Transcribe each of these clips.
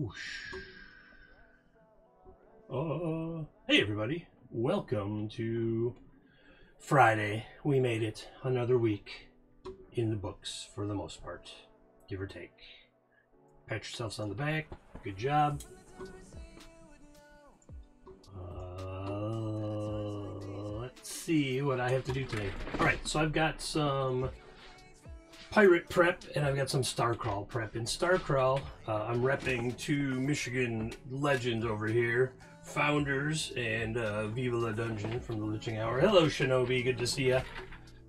Whoosh. Uh, hey everybody, welcome to Friday. We made it another week in the books for the most part, give or take. Pat yourselves on the back. Good job. Uh, let's see what I have to do today. All right, so I've got some pirate prep and I've got some Starcrawl prep. In Starcrawl, uh, I'm repping two Michigan legends over here, founders and uh, Viva La Dungeon from the Liching Hour. Hello, Shinobi. Good to see ya.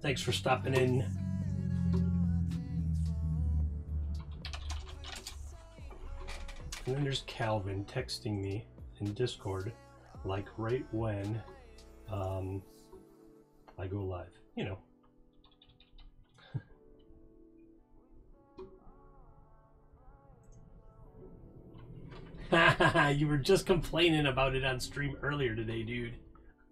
Thanks for stopping in. And then there's Calvin texting me in Discord, like right when um, I go live. You know. you were just complaining about it on stream earlier today, dude.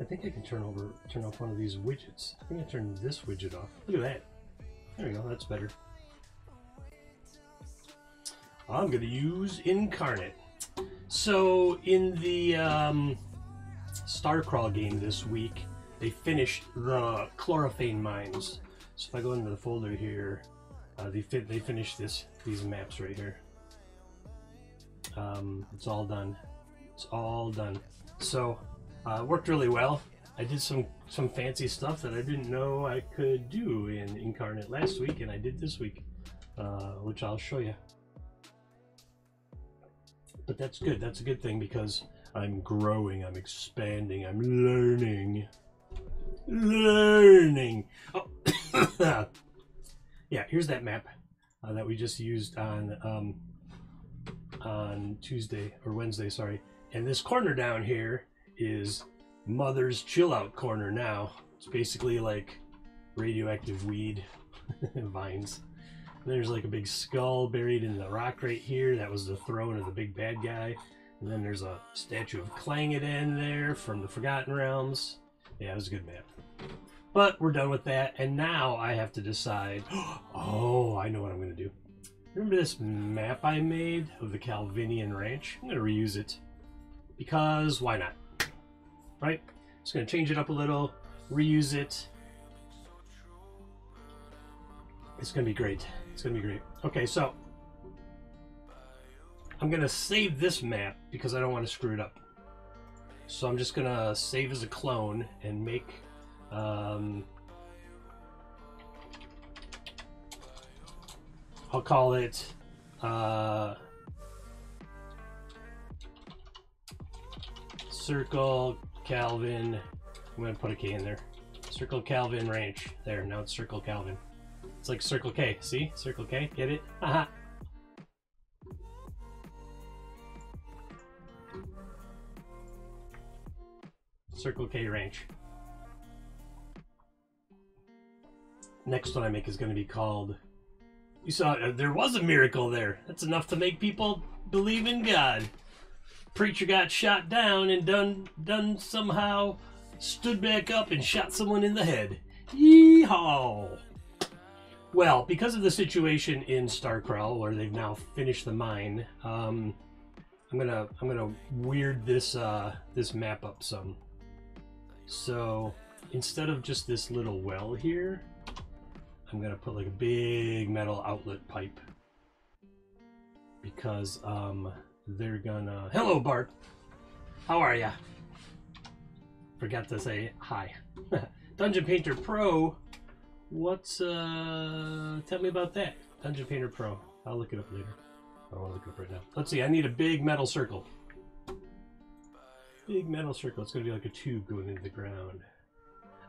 I think I can turn over turn off one of these widgets. I think I turned this widget off. Look at that. There we go, that's better. I'm gonna use Inkarnate. So in the um, Starcrawl game this week, they finished the Chlorophane mines. So if I go into the folder here, uh, they fit they finished this these maps right here. Um, it's all done. It's all done. So uh, worked really well. I did some some fancy stuff that I didn't know I could do in Inkarnate last week, and I did this week, uh, which I'll show you. But that's good. That's a good thing because I'm growing. I'm expanding. I'm learning. Learning. Oh, yeah. Here's that map uh, that we just used on um, on Tuesday or Wednesday. Sorry. And this corner down here is Mother's Chill Out Corner. Now it's basically like radioactive weed vines. And there's like a big skull buried in the rock right here. That was the throne of the big bad guy. And then there's a statue of Clangeddin there from the Forgotten Realms. Yeah, it was a good map. But we're done with that, and now I have to decide. Oh, I know what I'm going to do. Remember this map I made of the Calvinian Ranch? I'm going to reuse it. Because why not? Right? Just going to change it up a little, reuse it. It's going to be great. It's going to be great. Okay, so I'm going to save this map because I don't want to screw it up. So I'm just going to save as a clone and make um, I'll call it uh, Circle Calvin. I'm gonna put a K in there. Circle Calvin Ranch. There, now it's Circle Calvin. It's like Circle K. See? Circle K. Get it? Haha. Circle K Ranch. Next one I make is going to be called. You saw uh, there was a miracle there. That's enough to make people believe in God. Preacher got shot down and done done somehow stood back up and shot someone in the head. Yeehaw! Well, because of the situation in Starcrawl, where they've now finished the mine, um, I'm gonna I'm gonna weird this uh, this map up some. So instead of just this little well here, I'm gonna put like a big metal outlet pipe because um, they're gonna. Hello, Bart. How are ya? Forgot to say hi. Dungeon Painter Pro. What's uh? Tell me about that. Dungeon Painter Pro. I'll look it up later. I don't want to look it up right now. Let's see. I need a big metal circle. Big metal circle. It's gonna be like a tube going into the ground.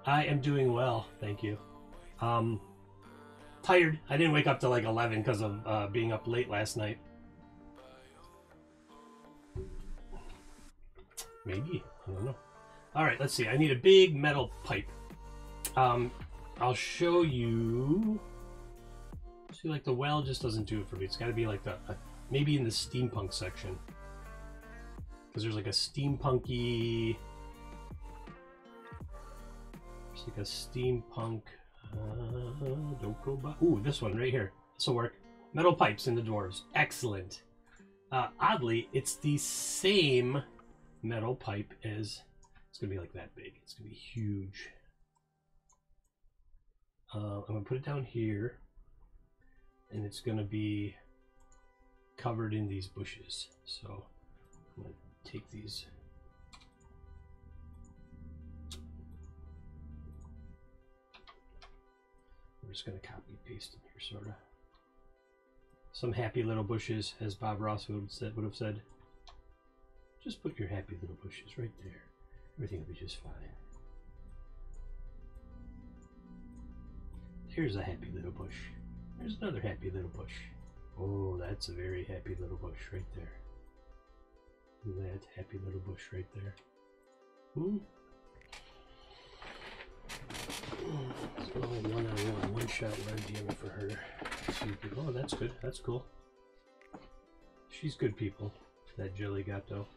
I am doing well, thank you. Um, tired. I didn't wake up till like 11 because of uh, being up late last night. Maybe. I don't know. All right, let's see. I need a big metal pipe. Um, I'll show you. See, like the well just doesn't do it for me. It's got to be like the uh, maybe in the steampunk section because there's like a steampunky. There's like a steampunk Uh, don't go by. Ooh, this one right here. This will work. Metal pipes in the dwarves. Excellent. Uh, oddly, it's the same metal pipe as. It's gonna be like that big. It's gonna be huge. Uh, I'm gonna put it down here, and it's gonna be covered in these bushes. So I'm gonna take these. I'm just gonna copy and paste in here, sort of. Some happy little bushes, as Bob Ross would said. Would have said. Just put your happy little bushes right there. Everything will be just fine. Here's a happy little bush. There's another happy little bush. Oh, that's a very happy little bush right there. That happy little bush right there. Hmm. It's only one on one, one shot red DMing for her. People. Oh, that's good. That's cool. She's good people. That Jelly Gato.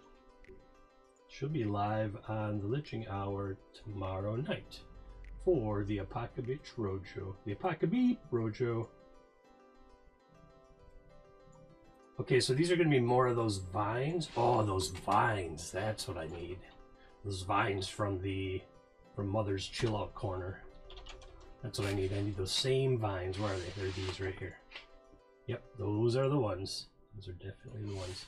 She'll be live on the Liching Hour tomorrow night for the Apocalypse Roadshow. The Apocalypse Roadshow. Okay, so these are going to be more of those vines. Oh, those vines. That's what I need. Those vines from the from Mother's Chill Out Corner. That's what I need. I need those same vines. Where are they? They're these right here. Yep, those are the ones. Those are definitely the ones.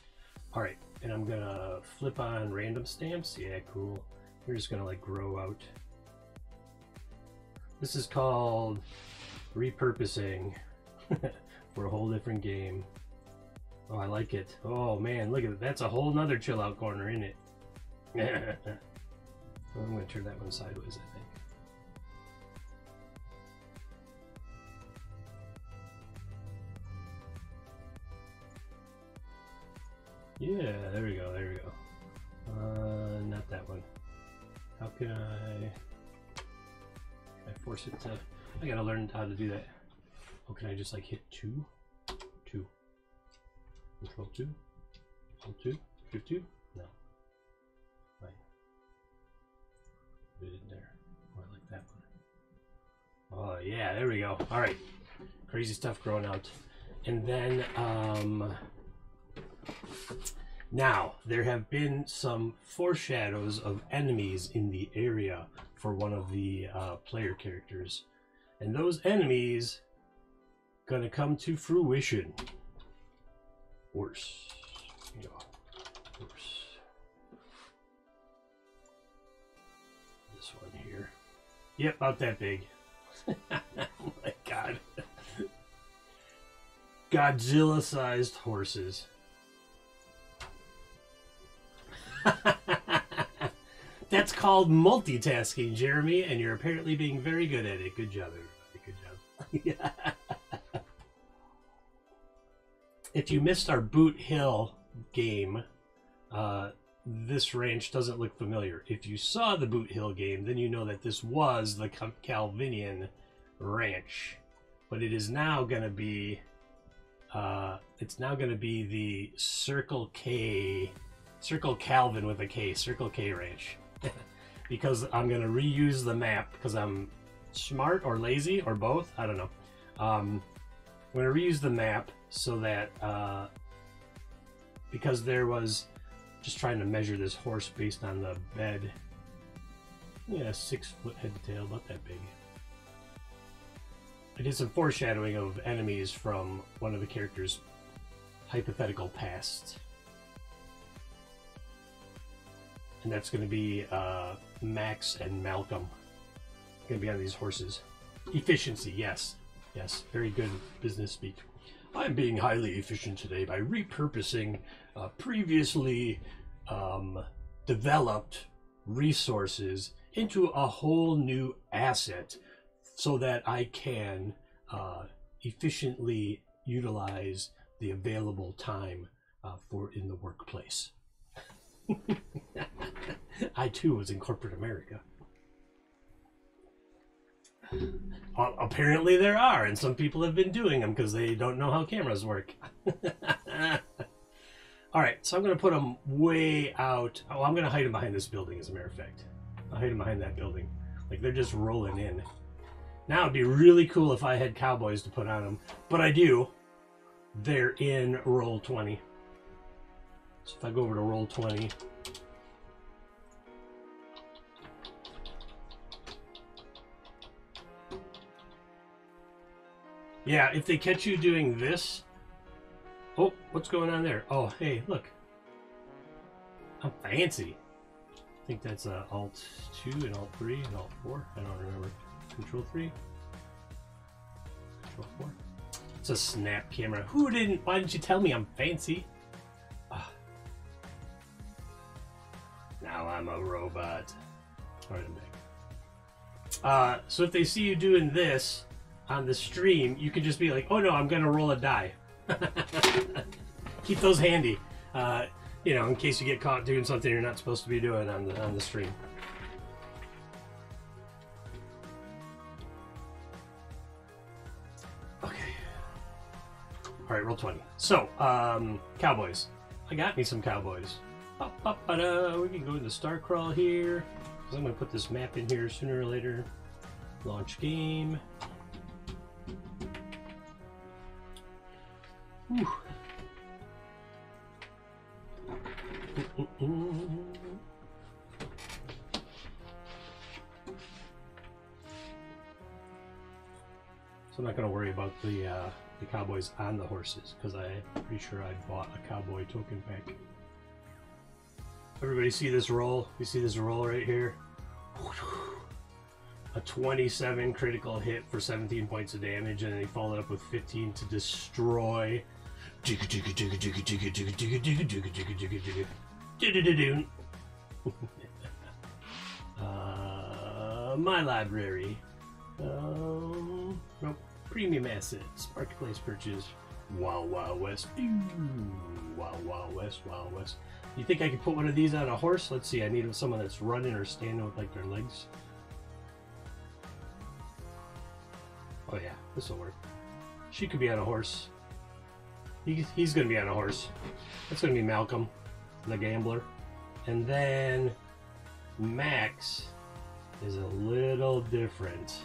All right, and I'm gonna flip on random stamps. Yeah, cool. We're just gonna like grow out. This is called repurposing for a whole different game. Oh, I like it. Oh man, look at it. That's a whole nother chill out corner, isn't it? I'm gonna turn that one sideways, I think. Yeah, there we go, there we go. Uh, not that one. How can I... Can I force it to... I gotta learn how to do that. Oh, can I just like hit two? Two. Control two? Control two? Two? Oh yeah, there we go. Alright. Crazy stuff growing out. And then, um... Now, there have been some foreshadows of enemies in the area for one of the uh, player characters. And those enemies gonna come to fruition. Horse. Yeah. Horse. This one here. Yep, about that big. oh my god. Godzilla sized horses. That's called multitasking, Jeremy, and you're apparently being very good at it. Good job, everybody. Good job. if you missed our Boot Hill game, uh, this ranch doesn't look familiar. If you saw the Boot Hill game, then you know that this was the Calvinian ranch, but it is now going to be. Uh, it's now going to be the Circle K Circle Calvin with a K, Circle K Ranch. because I'm going to reuse the map because I'm smart or lazy or both. I don't know. Um, I'm going to reuse the map so that uh, because there was just trying to measure this horse based on the bed. Yeah, six foot head to tail, not that big. I did some foreshadowing of enemies from one of the characters' hypothetical past. and that's going to be uh, Max and Malcolm. Going to be on these horses. Efficiency, yes, yes, very good business speak. I'm being highly efficient today by repurposing uh, previously um, developed resources into a whole new asset so that I can uh, efficiently utilize the available time uh, for in the workplace. I too was in corporate America. Apparently there are, and some people have been doing them because they don't know how cameras work. All right, so I'm going to put them way out. Oh, I'm going to hide them behind this building, as a matter of fact. I'll hide them behind that building. Like they're just rolling in. Now it'd be really cool if I had cowboys to put on them, but I do. They're in Roll20. So if I go over to Roll20, Yeah, if they catch you doing this. Oh, what's going on there? Oh, hey, look. I'm fancy. I think that's uh, Alt 2 and Alt 3 and Alt 4. I don't remember. Control 3? Control 4? It's a snap camera. Who didn't? Why didn't you tell me I'm fancy? Ah. Now I'm a robot. Alright, I'm back. Uh, so if they see you doing this, on the stream, you can just be like, "Oh no, I'm gonna roll a die." Keep those handy, uh, you know, in case you get caught doing something you're not supposed to be doing on the on the stream. Okay. All right, roll twenty. So, um, cowboys. I got me some cowboys. We can go to the star crawl here. I'm gonna put this map in here sooner or later. Launch game. So I'm not going to worry about the uh, the cowboys on the horses because I'm pretty sure I bought a cowboy token pack. Everybody see this roll? You see this roll right here? a 27 critical hit for 17 points of damage, and then he followed up with 15 to destroy. Uh, my library. Um, nope. Premium assets. Marketplace purchase. Wow, wow, west. Wow, wow, west, wow, west. You think I could put one of these on a horse? Let's see. I need someone that's running or standing with like their legs. Oh yeah, this will work. She could be on a horse. He, he's going to be on a horse. That's going to be Malcolm, the gambler. And then Max is a little different.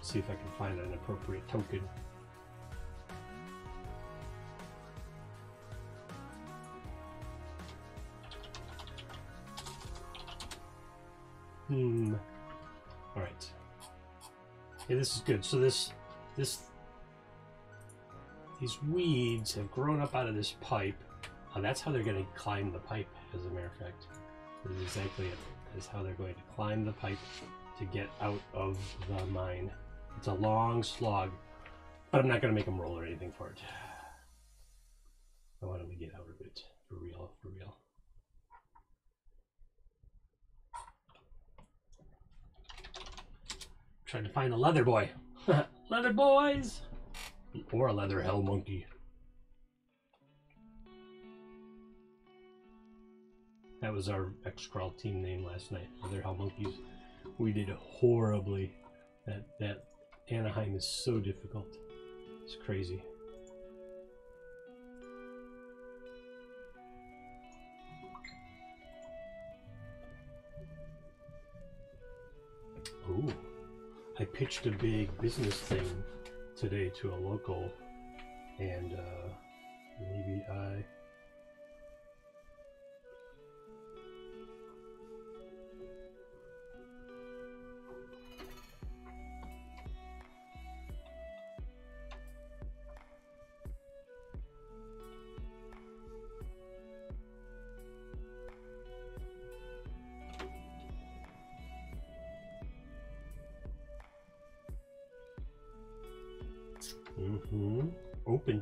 See if I can find an appropriate token. Hmm. All right. Okay, this is good. So this, this, these weeds have grown up out of this pipe. Uh, that's how they're going to climb the pipe, as a matter of fact. That is exactly it. That is how they're going to climb the pipe to get out of the mine. It's a long slog, but I'm not going to make them roll or anything for it. I want them to get out of it for real, for real. Trying to find a leather boy. leather boys! Or a leather hell monkey. That was our X-Crawl team name last night. Leather hell monkeys. We did horribly. That that Anaheim is so difficult. It's crazy. Ooh. I pitched a big business thing today to a local, and uh, maybe I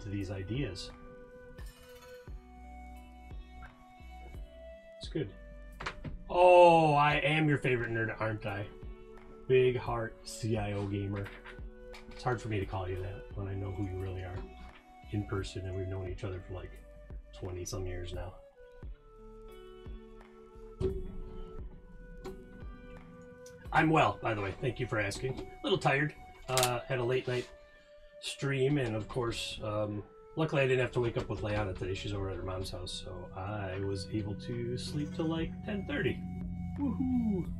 to these ideas. It's good. Oh, I am your favorite nerd, aren't I? Big heart CIO gamer. It's hard for me to call you that when I know who you really are in person and we've known each other for like 20 some years now. I'm well, by the way. Thank you for asking. A little tired. Uh, had a late night stream, and of course, um, Luckily, I didn't have to wake up with Leanna today. She's over at her mom's house, so I was able to sleep till like 10:30. Woohoo!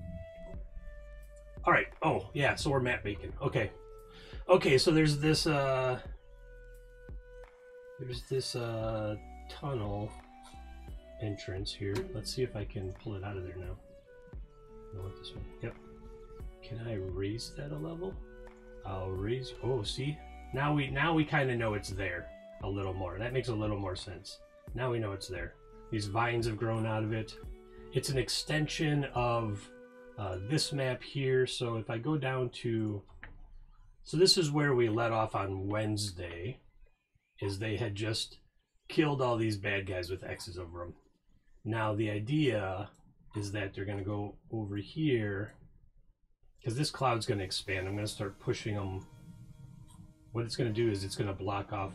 All right. Oh, yeah. So we're map making. Okay. Okay. So there's this. uh There's this uh tunnel entrance here. Let's see if I can pull it out of there now. No, what this one? Yep. Can I raise that a level? I'll raise. Oh, see. Now we now we kind of know it's there a little more. That makes a little more sense. Now we know it's there. These vines have grown out of it. It's an extension of uh, this map here. So if I go down to, so this is where we let off on Wednesday, is they had just killed all these bad guys with X's over them. Now the idea is that they're going to go over here because this cloud's going to expand. I'm going to start pushing them. What it's going to do is it's going to block off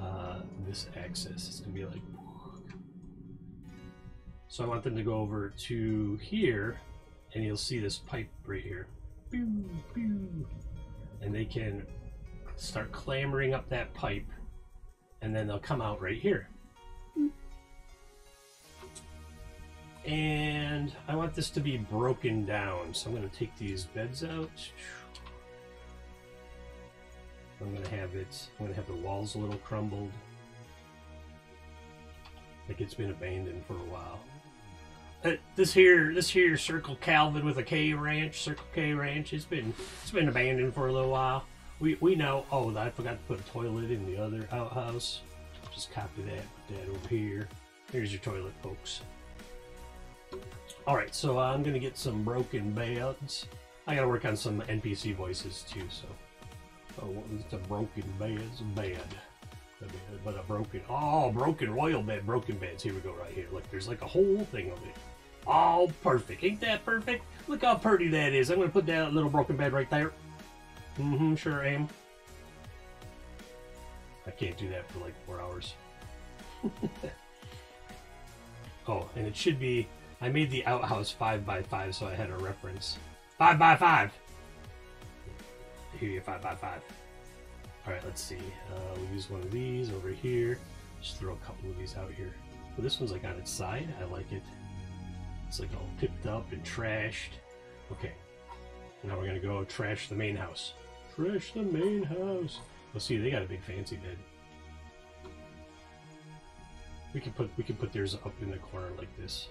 uh, this axis. It's going to be like. So I want them to go over to here, and you'll see this pipe right here. And they can start clambering up that pipe, and then they'll come out right here. And I want this to be broken down, so I'm going to take these beds out. I'm to have it, I'm to have the walls a little crumbled. Like it's been abandoned for a while. Uh, this here, this here Circle Calvin with a K Ranch, Circle K Ranch, it's been, it's been abandoned for a little while. We, we know, oh, I forgot to put a toilet in the other outhouse. Just copy that, put that over here. Here's your toilet, folks. Alright, so I'm going to get some broken beds. I got to work on some NPC voices too, so. Oh, it's a broken bed. It's a bed. But a broken, oh, broken royal bed, broken beds. Here we go, right here. Look, there's like a whole thing of it. Oh, perfect. Ain't that perfect? Look how pretty that is. I'm going to put that little broken bed right there. Mm-hmm, sure am. I can't do that for like four hours. oh, and it should be I made the outhouse 5 by 5 so I had a reference. 5 by 5 Here you 5 by 5 Alright, let's see. Uh, we'll use one of these over here. Just throw a couple of these out here. Well, this one's like on its side. I like it. It's like all picked up and trashed. Okay. Now we're to go trash the main house. Trash the main house. Let's see, they got a big fancy bed. We can put we can put theirs up in the corner like this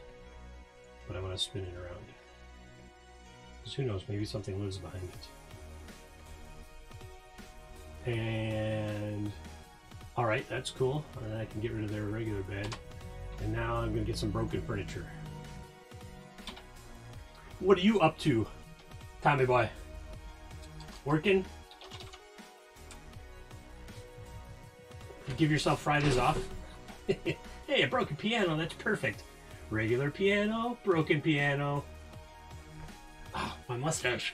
but I want to spin it around. Because who knows, maybe something lives behind it. And alright, that's cool. And I can get rid of their regular bed. And now I'm to get some broken furniture. What are you up to, Tommy boy? Working? You give yourself Fridays off? hey, a broken piano, that's perfect. Regular piano, broken piano. Oh, my mustache.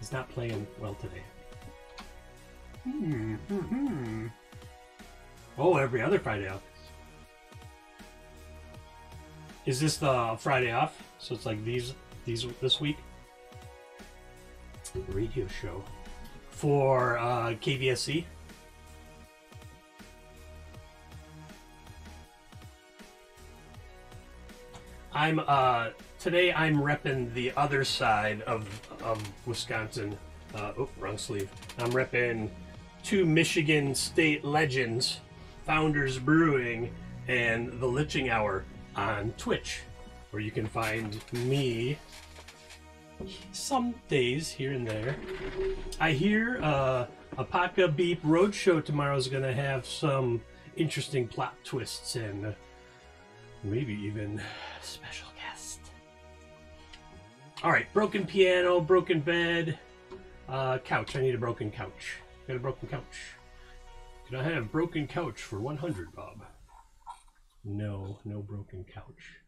is not playing well today. Hmm, hmm, hmm. Oh, every other Friday off. Is this the Friday off? So it's like these these this week? Radio show for uh, KVSC. I'm uh today I'm repping the other side of of Wisconsin. Uh, oh, wrong sleeve. I'm repping two Michigan State legends, Founders Brewing and the Liching Hour on Twitch, where you can find me some days here and there. I hear uh, Apocalypse Roadshow tomorrow is going to have some interesting plot twists and maybe even special guest. All right, broken piano, broken bed, uh, couch. I need a broken couch. Got a broken couch. Can I have broken couch for 100, Bob? No, no broken couch.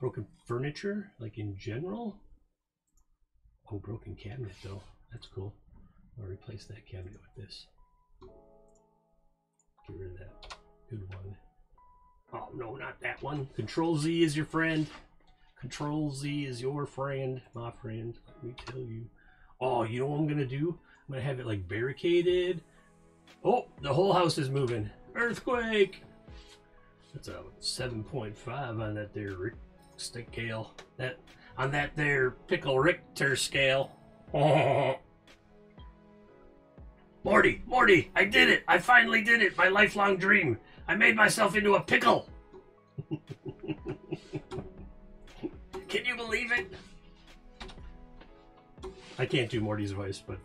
Broken furniture, like in general? Oh, broken cabinet though. That's cool. I'll replace that cabinet with this. Get rid of that. Good one. Oh, no, not that one. Control Z is your friend. Control Z is your friend, my friend. Let me tell you. Oh, you know what I'm going to do? I'm to have it like barricaded. Oh, the whole house is moving. Earthquake! That's a 7.5 on that there Richter scale. That on that there pickle Richter scale. Oh. Morty, Morty, I did it! I finally did it! My lifelong dream. I made myself into a pickle. Can you believe it? I can't do Morty's voice, but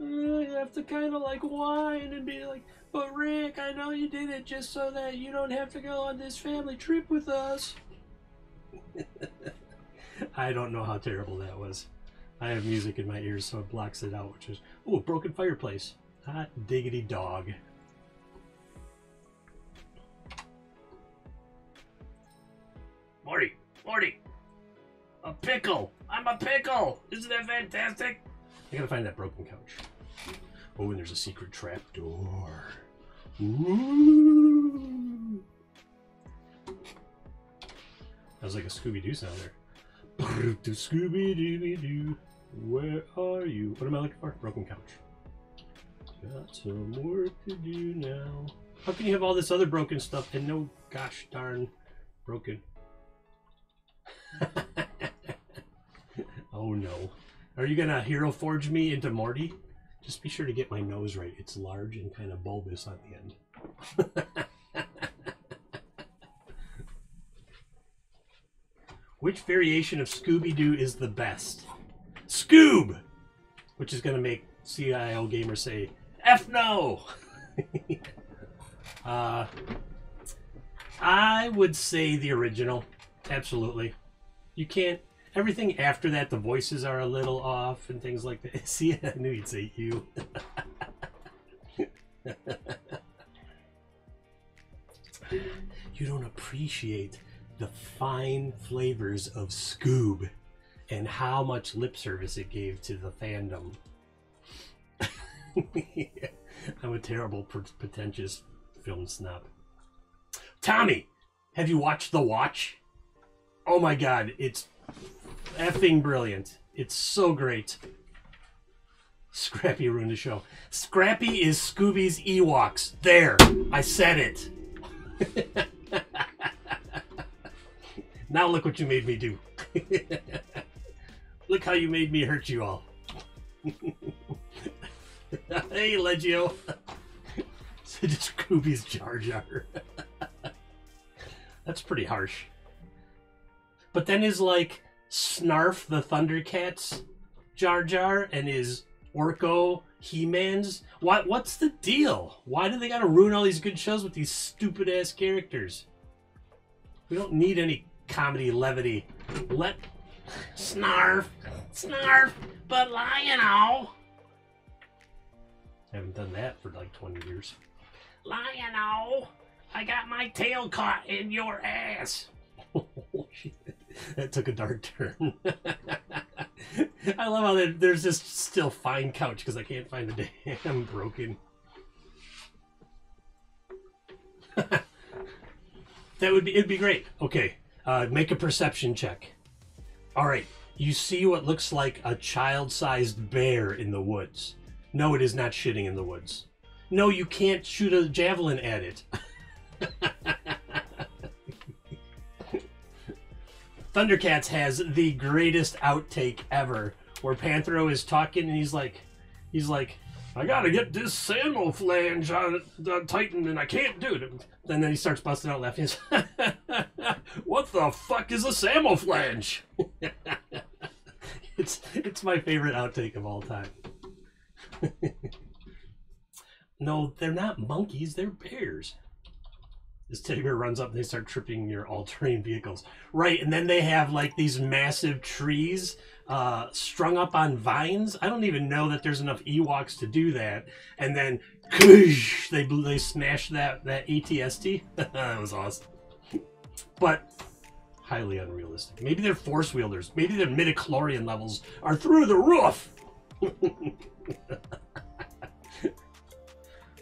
Uh, you have to kind of like whine and be like, "But Rick, I know you did it just so that you don't have to go on this family trip with us." I don't know how terrible that was. I have music in my ears, so it blocks it out, which is oh, broken fireplace. Hot diggity dog. Morty, Morty, a pickle. I'm a pickle. Isn't that fantastic? I gotta find that broken couch. Oh, and there's a secret trap door. Ooh. That was like a Scooby Doo sound there. Scooby Dooby Doo, where are you? What am I looking for? Broken couch. Got some work to do now. How can you have all this other broken stuff and no gosh darn broken? oh no. Are you gonna hero forge me into Morty? Just be sure to get my nose right. It's large and kind of bulbous on the end. Which variation of Scooby Doo is the best? Scoob! Which is gonna make CIO gamers say, F no! uh, I would say the original. Absolutely. You can't. Everything after that, the voices are a little off and things like that. See, I knew you'd say you. you don't appreciate the fine flavors of Scoob and how much lip service it gave to the fandom. I'm a terrible, pretentious film snob. Tommy, have you watched The Watch? Oh my god, it's effing brilliant. It's so great. Scrappy ruined the show. Scrappy is Scooby's Ewoks. There, I said it. now look what you made me do. look how you made me hurt you all. hey, Legio. Scooby's Jar Jar. That's pretty harsh. But then is like Snarf the Thundercats Jar Jar and is Orko He Man's. What what's the deal? Why do they gotta ruin all these good shows with these stupid ass characters? We don't need any comedy levity. Let Snarf, Snarf, but Lion-O. Haven't done that for like 20 years. Lion-O, I got my tail caught in your ass. that took a dark turn. I love how there's just still fine couch because I can't find the damn broken. that would be it'd be great. Okay, uh, make a perception check. All right, you see what looks like a child-sized bear in the woods. No, it is not shitting in the woods. No, you can't shoot a javelin at it. Thundercats has the greatest outtake ever, where Panthro is talking and he's like, he's like, I gotta get this Samoflange on the Titan and I can't do it. And then he starts busting out laughing. what the fuck is a Samoflange? it's it's my favorite outtake of all time. no, they're not monkeys, they're bears. This bear runs up and they start tripping your all-terrain vehicles. Right, and then they have like these massive trees uh, strung up on vines. I don't even know that there's enough Ewoks to do that. And then they they smash that that ATST. that was awesome. But highly unrealistic. Maybe they're force wielders. Maybe their midichlorian levels are through the roof.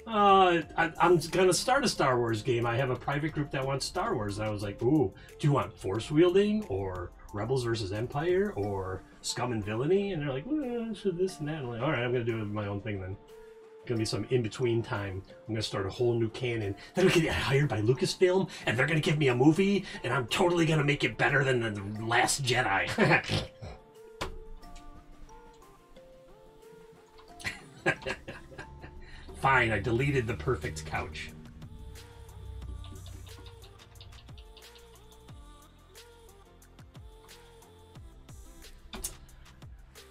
uh, I, am gonna start a Star Wars game. I have a private group that wants Star Wars. And I was like, ooh, do you want force wielding or Rebels versus Empire or Scum and Villainy? And they're like, well, this and that. I'm like, all right, I'm gonna do my own thing then. gonna be some in between time. I'm gonna start a whole new canon. Then I'm gonna get hired by Lucasfilm, and they're gonna give me a movie, and I'm totally gonna make it better than the Last Jedi. Fine, I deleted the perfect couch.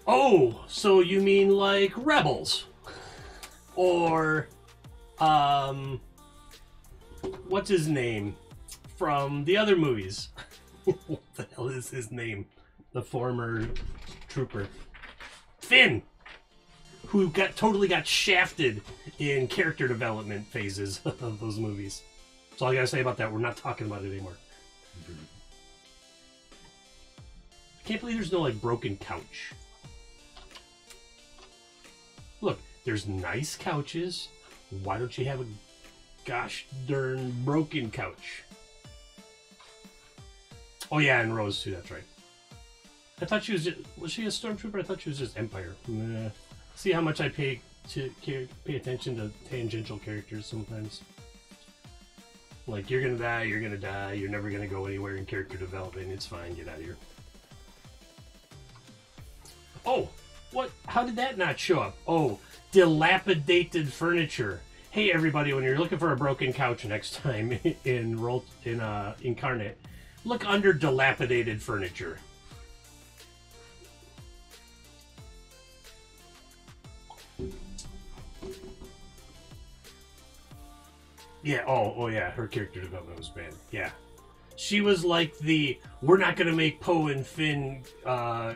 Oh, so you mean like Rebels? Or, um, what's his name from the other movies? what the hell is his name? The former trooper. Finn! Who got totally got shafted in character development phases of those movies. That's all I gotta say about that. We're not talking about it anymore. I can't believe there's no like broken couch. Look, there's nice couches. Why don't you have a gosh darn broken couch? Oh yeah, and Rose too. That's right. I thought she was just, was she a stormtrooper? I thought she was just Empire. Meh. See how much I pay to pay attention to tangential characters sometimes. Like you're gonna die, you're gonna die, you're never gonna go anywhere in character development. It's fine. Get out of here. Oh, what? How did that not show up? Oh, dilapidated furniture. Hey everybody, when you're looking for a broken couch next time in roll in uh Inkarnate, look under dilapidated furniture. Yeah. Oh. Oh. Yeah. Her character development was bad. Yeah. She was like the we're not gonna make Poe and Finn uh,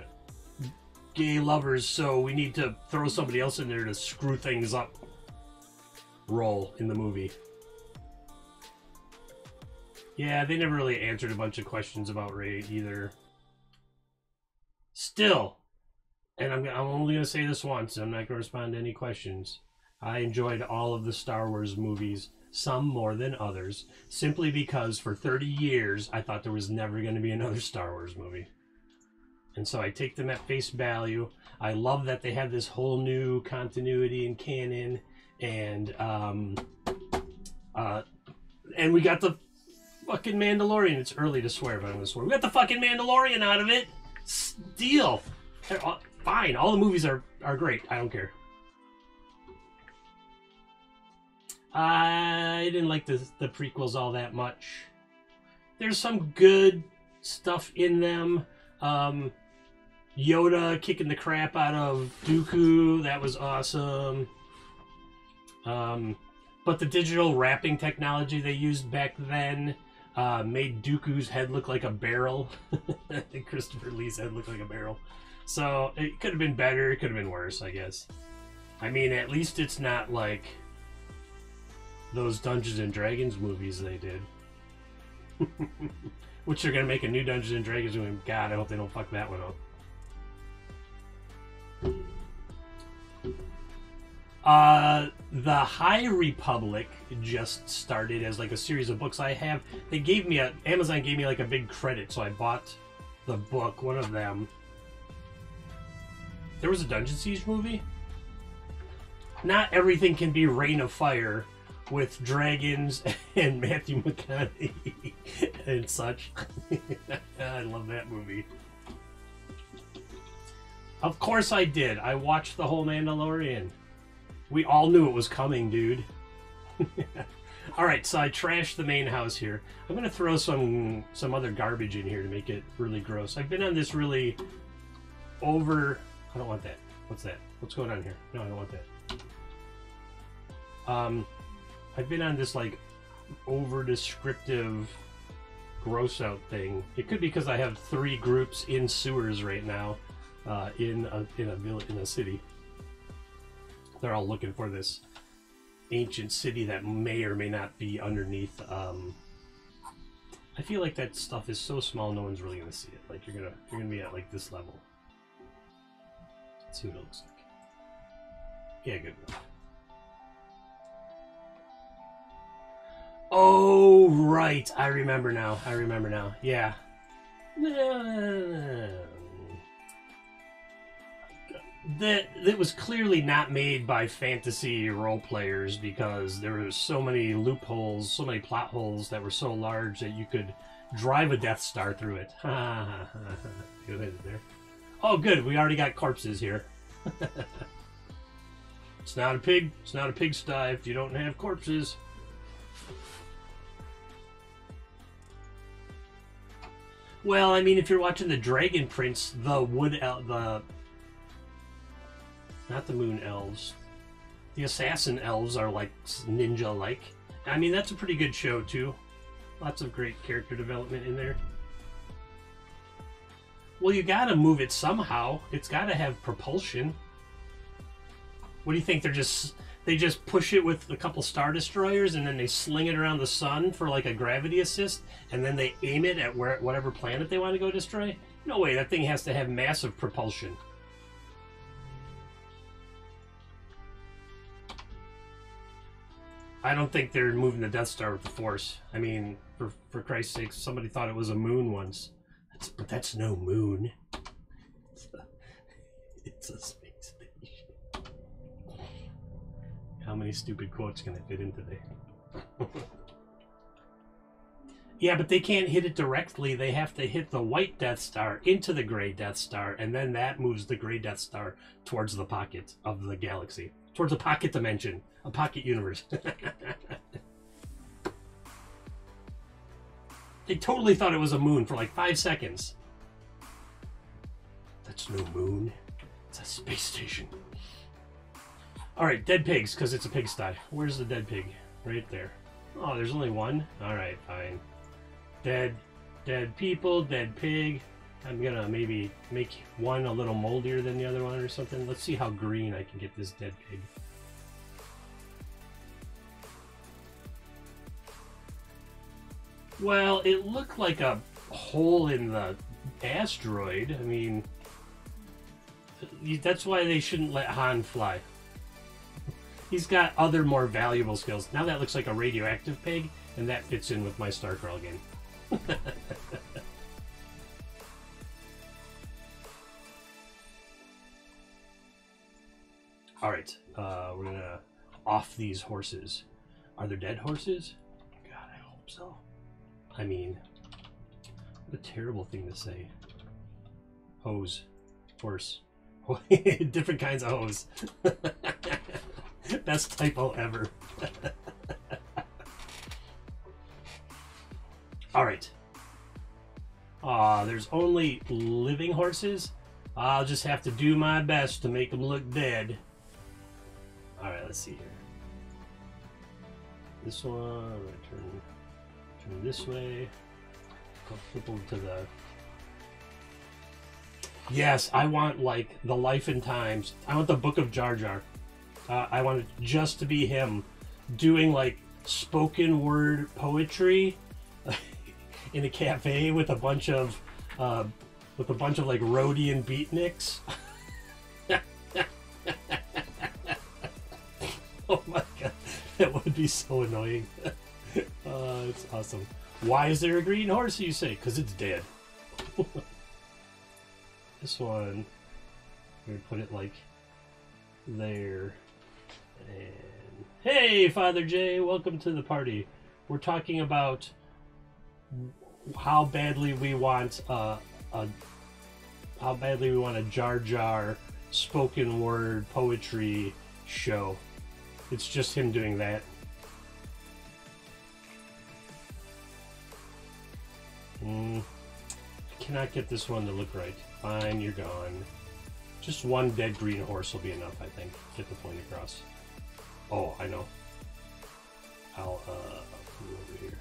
gay lovers, so we need to throw somebody else in there to screw things up. Role in the movie. Yeah, they never really answered a bunch of questions about Rey either. Still, and I'm, I'm only going to say this once, I'm not going to respond to any questions. I enjoyed all of the Star Wars movies, some more than others, simply because for 30 years I thought there was never going to be another Star Wars movie. And so I take them at face value. I love that they have this whole new continuity and canon, and um, uh, and we got the fucking Mandalorian. It's early to swear, but I'm gonna swear. We got the fucking Mandalorian out of it. Deal. Fine. All the movies are are great. I don't care. I didn't like the the prequels all that much. There's some good stuff in them. Um, Yoda kicking the crap out of Dooku, that was awesome. Um, but the digital wrapping technology they used back then uh, made Dooku's head look like a barrel. Christopher Lee's head looked like a barrel. So it could have been better, it could have been worse, I guess. I mean, at least it's not like those Dungeons and Dragons movies they did. Which they're gonna make a new Dungeons and Dragons movie. God, I hope they don't fuck that one up. Uh, the High Republic just started as like a series of books I have. They gave me a Amazon gave me like a big credit, so I bought the book, one of them. There was a Dungeon Siege movie. Not everything can be Reign of Fire with dragons and Matthew McConaughey and such. I love that movie. Of course I did. I watched the whole Mandalorian. We all knew it was coming, dude. Alright, so I trashed the main house here. I'm gonna throw some some other garbage in here to make it really gross. I've been on this really over I don't want that. What's that? What's going on here? No, I don't want that. Um I've been on this like over descriptive gross out thing. It could be because I have three groups in sewers right now, uh, in a in a village in a city. They're all looking for this ancient city that may or may not be underneath. Um, I feel like that stuff is so small, no one's really gonna see it. Like you're gonna you're gonna be at like this level. Let's see what it looks like. Yeah, good enough. Oh, right. I remember now. I remember now. Yeah. that that was clearly not made by fantasy role players because there were so many loopholes, so many plot holes that were so large that you could drive a Death Star through it. there. Oh, good. We already got corpses here. it's not a pig. It's not a pigsty if you don't have corpses. Well, I mean, if you're watching the Dragon Prince, the wood, el- the not the moon elves, the assassin elves are like ninja-like. I mean, that's a pretty good show too. Lots of great character development in there. Well, you gotta move it somehow. It's gotta have propulsion. What do you think? They're just they just push it with a couple star destroyers and then they sling it around the sun for like a gravity assist and then they aim it at where whatever planet they want to go destroy? No way, that thing has to have massive propulsion. I don't think they're moving the Death Star with the Force. I mean, for for Christ's sake, somebody thought it was a moon once. That's, but that's no moon. It's a, it's a space How many stupid quotes can I fit in today? yeah, but they can't hit it directly. They have to hit the white Death Star into the gray Death Star, and then that moves the gray Death Star towards the pocket of the galaxy, towards a pocket dimension, a pocket universe. They totally thought it was a moon for like five seconds. That's no moon. It's a space station. Alright, dead pigs, because it's a pigsty. Where's the dead pig? Right there. Oh, there's only one? Alright, fine. Dead, dead people, dead pig. I'm gonna maybe make one a little moldier than the other one or something. Let's see how green I can get this dead pig. Well, it looked like a hole in the asteroid. I mean, that's why they shouldn't let Han fly. He's got other more valuable skills. Now that looks like a radioactive pig, and that fits in with my Starcrawl game. All right, uh, we're gonna off these horses. Are there dead horses? God, I hope so. I mean, what a terrible thing to say. Hose. Horse. Different kinds of hose. Best typo ever. Alright. Ah, there's only living horses. I'll just have to do my best to make them look dead. Alright, let's see here. This one, turn Turn this way. Flip over to the. Yes, I want like the life and times. I want the Book of Jar Jar. Uh, I wanted just to be him doing like spoken word poetry in a cafe with a bunch of uh, with a bunch of like Rodian beatniks. oh my god, that would be so annoying. Uh, it's awesome. Why is there a green horse, you say? Because it's dead. this one, we put it like there. And hey, Father Jay, welcome to the party. We're talking about how badly we want uh, a how badly we want a Jar Jar spoken word poetry show. It's just him doing that. Mm, I cannot get this one to look right. Fine, you're gone. Just one dead green horse will be enough, I think. Get the point across. Oh, I know. I'll, uh, put it over here.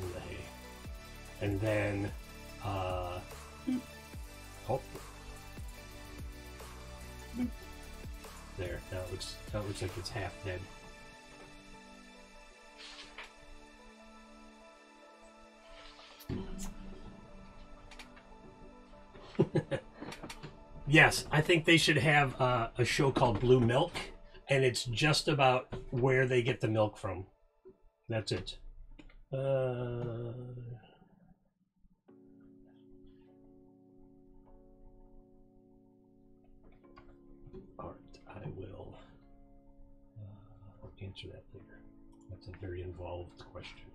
In the hay. And then, uh... Oh. There, it looks, it looks like it's half dead. yes, I think they should have uh, a show called Blue Milk, and it's just about where they get the milk from. That's it. Uh... Art, I will uh, answer that later. That's a very involved question.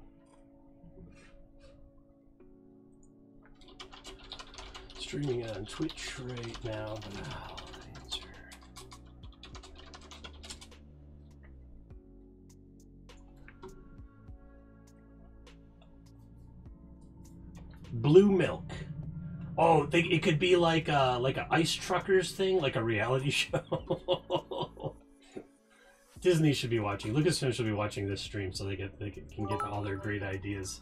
Streaming on Twitch right now. Blue milk. Oh, they, it could be like a like a ice truckers thing, like a reality show. Disney should be watching. Lucasfilm should be watching this stream so they get they can get all their great ideas.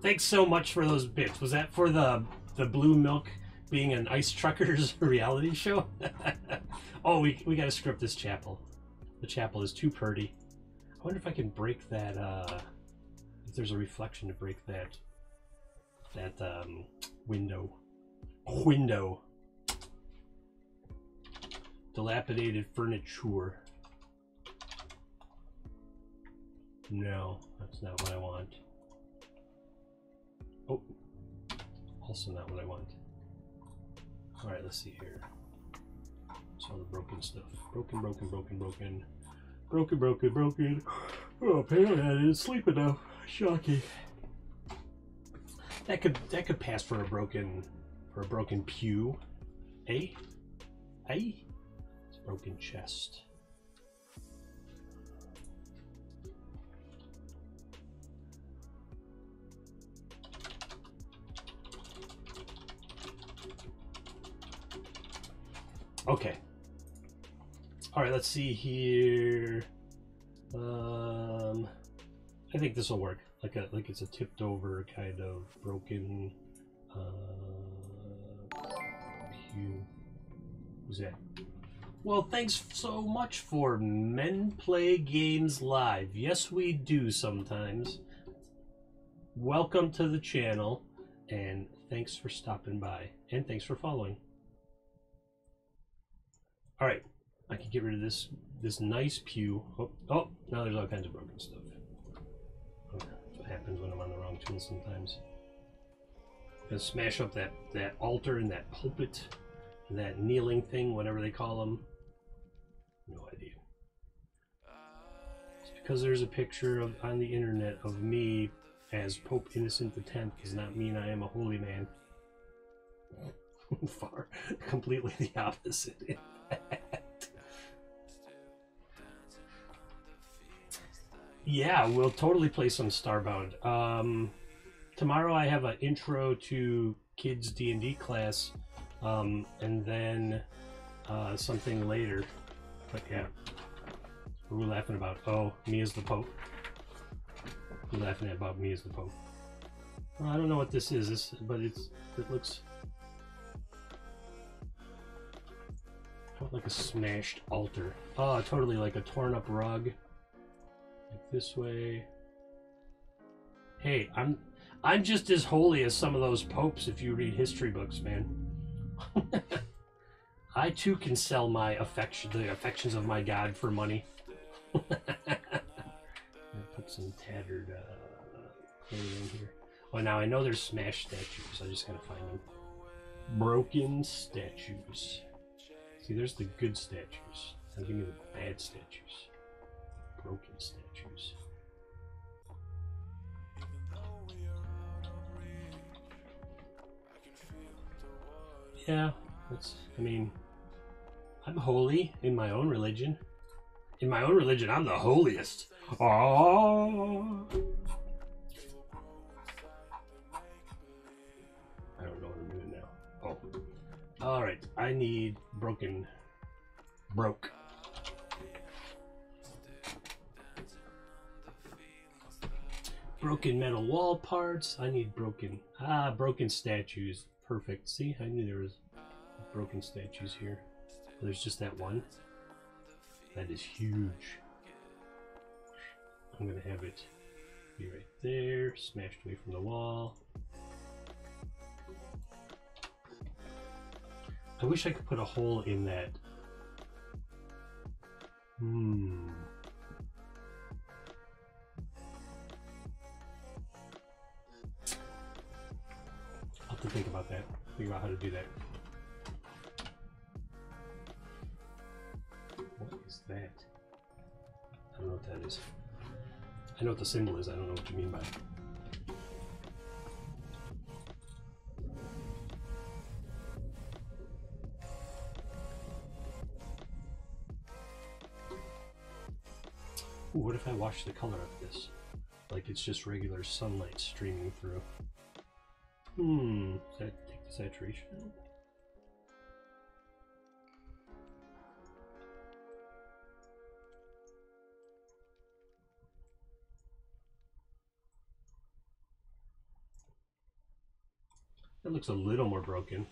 Thanks so much for those bits. Was that for the the blue milk being an ice truckers reality show? oh, we we got to script this chapel. The chapel is too purty. I wonder if I can break that. uh If there's a reflection to break that that um window window. Dilapidated furniture. No, that's not what I want. Oh, also not what I want. Alright, let's see here. Some of the broken stuff. Broken, broken, broken, broken. Broken, broken, broken. Oh, apparently I didn't sleep enough. Shocking. That could that could pass for a broken for a broken pew. Eh? Eh? It's a broken chest. Okay. All right, let's see here. Um, I think this will work. Like a like it's a tipped over kind of broken. Uh, pew. Who's that? Well, thanks so much for Men Play Games Live. Yes, we do sometimes. Welcome to the channel, and thanks for stopping by, and thanks for following. All right, I can get rid of this this nice pew. Oh, oh now there's all kinds of broken stuff. What happens when I'm on the wrong tool sometimes. Gonna smash up that that altar and that pulpit, and that kneeling thing, whatever they call them. No idea. Just because there's a picture of on the internet of me as Pope Innocent X does not mean I am a holy man. Far, completely the opposite. yeah, we'll totally play some Starbound. Um, tomorrow I have an intro to kids D and D class, um, and then uh, something later. But yeah, what are we laughing about? Oh, me as the Pope. We're laughing about me as the Pope. Well, I don't know what this is, this, but it's it looks like a smashed altar. Oh, totally like a torn up rug. Like this way. Hey, I'm I'm just as holy as some of those popes if you read history books, man. I too can sell my affection the affections of my God for money. put some tattered uh, clothing here. Oh, now I know there's smashed statues. I just gotta find them. Broken statues. See, there's the good statues. Now give me the bad statues. Broken statues. Yeah, that's, I mean, I'm holy in my own religion. In my own religion, I'm the holiest. Oh. I don't know what I'm doing now. Oh. Alright, I need broken. Broke. Broken metal wall parts. I need broken. Ah, broken statues. Perfect. See, I knew there was broken statues here. There's just that one. That is huge. I'm gonna have it be right there, smashed away from the wall. I wish I could put a hole in that. Hmm. Think about that. Think about how to do that. What is that? I don't know what that is. I know what the symbol is. I don't know what you mean by it. What if I wash the color of this? Like it's just regular sunlight streaming through. Hmm, does that take the saturation? That looks a little more broken.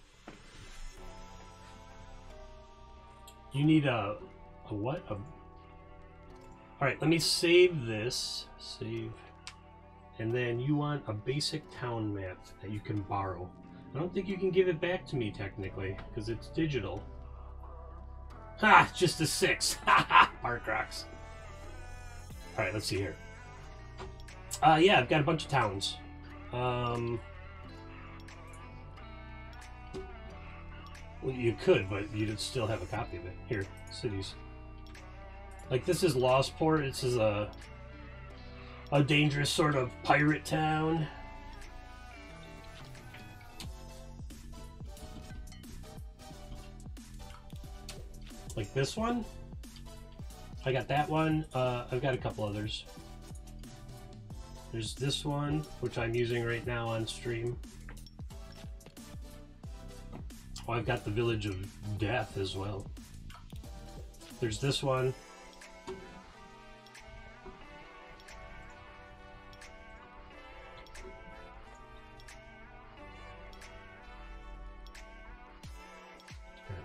You need a, a what? A, all right, let me save this. Save. And then you want a basic town map that you can borrow. I don't think you can give it back to me technically, because it's digital. Ha! Just a six. Ha ha! Park rocks. Alright, let's see here. Uh, yeah, I've got a bunch of towns. Um, well, you could, but you'd still have a copy of it. Here, cities. Like, this is Lostport. This is a a dangerous sort of pirate town. Like this one. I got that one. Uh, I've got a couple others. There's this one, which I'm using right now on stream. Oh, I've got the Village of Death as well. There's this one.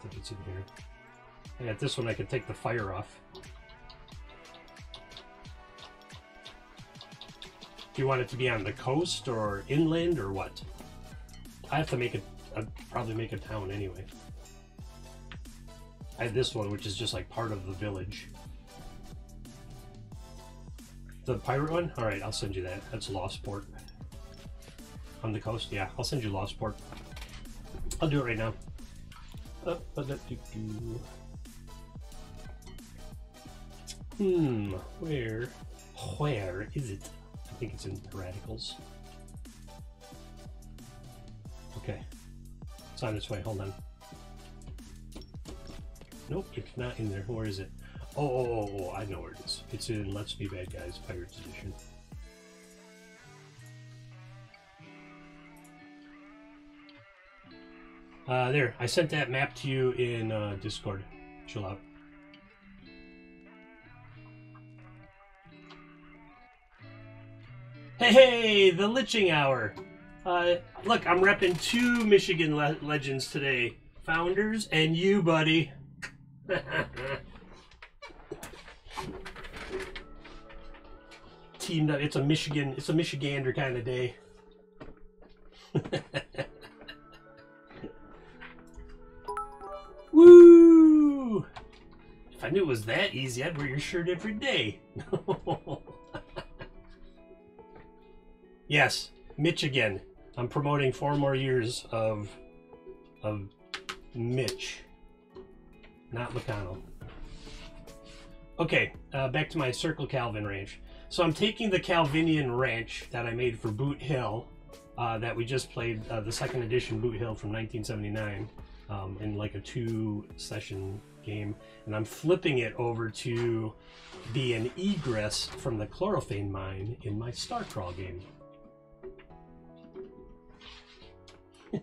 Think it's in here. I got this one I can take the fire off. Do you want it to be on the coast or inland or what? I have to make it, I'd probably make a town anyway. I have this one, which is just like part of the village. The pirate one? Alright, I'll send you that. That's Lostport. On the coast? Yeah, I'll send you Lostport. I'll do it right now. Hmm, where? Where is it? I think it's in the radicals. Okay. It's on its way, hold on. Nope, it's not in there. Where is it? Oh, oh, oh, oh, I know where it is. It's in Let's Be Bad Guys Pirates Edition. Uh, there, I sent that map to you in uh, Discord. Chill out. Hey, hey, the Liching Hour. Uh, look, I'm repping two Michigan le legends today. Founders and you, buddy. Teamed up. It's a Michigan, it's a Michigander kind of day. I knew it was that easy, I'd wear your shirt every day. yes, Michigan. I'm promoting four more years of of Mitch, not McConnell. Okay, uh, back to my Circle Calvin ranch. So I'm taking the Calvinian ranch that I made for Boot Hill, uh, that we just played, uh, the second edition Boot Hill from 1979 um, in like a two session game, and I'm flipping it over to be an egress from the chlorophane mine in my Starcrawl game.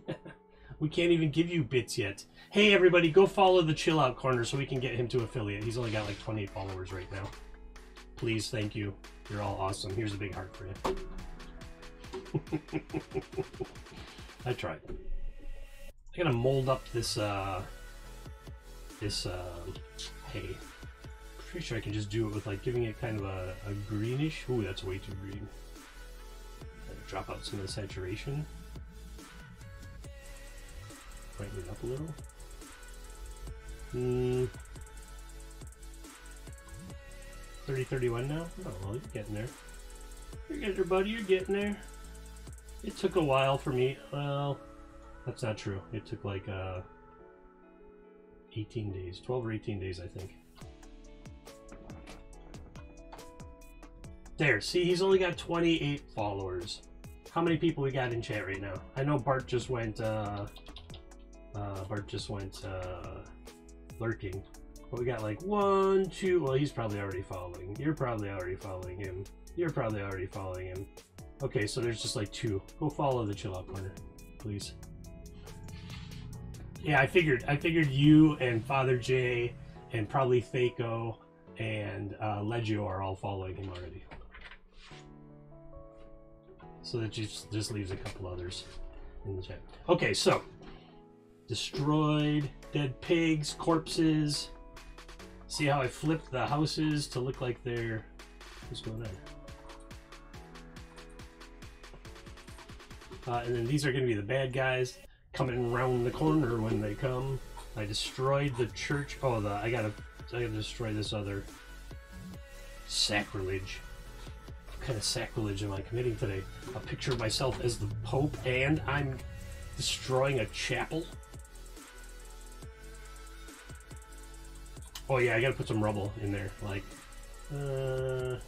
we can't even give you bits yet. Hey everybody, go follow the Chill Out Corner so we can get him to affiliate. He's only got like 28 followers right now. Please, thank you. You're all awesome. Here's a big heart for you. I tried. I gotta mold up this, uh, this, uh, hay. Pretty sure I can just do it with, like, giving it kind of a, a greenish. Ooh, that's way too green. Drop out some of the saturation. Brighten it up a little. Hmm. 30, 31 now? Oh, well, you're getting there. You're getting there, buddy. You're getting there. It took a while for me. Well, that's not true. It took like uh, 18 days, 12 or 18 days, I think. There, see, he's only got 28 followers. How many people we got in chat right now? I know Bart just went, uh, uh, Bart just went, uh, lurking. But we got like one, two, well, he's probably already following. You're probably already following him. You're probably already following him. Okay, so there's just like two. Go follow the chill out corner, please. Yeah, I figured, I figured you and Father Jay and probably Faco and uh, Legio are all following him already. So that just just leaves a couple others in the chat. Okay, so destroyed, dead pigs, corpses. See how I flipped the houses to look like they're what's going on? Uh, and then these are going to be the bad guys coming around the corner when they come. I destroyed the church. Oh, the I gotta I gotta destroy this other sacrilege What kind of sacrilege am I committing today? A picture of myself as the Pope and I'm destroying a chapel? Oh yeah, I gotta put some rubble in there. Like, uh,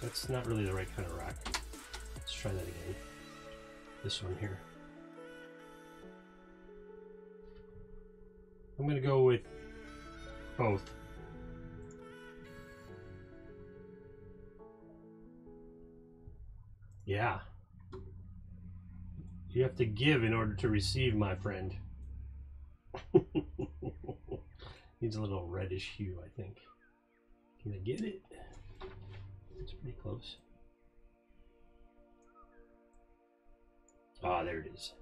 that's not really the right kind of rock. Let's try that again. This one here. I'm gonna go with both. Yeah. You have to give in order to receive, my friend. Needs a little reddish hue, I think. Can I get it? It's pretty close. Ah, there it is.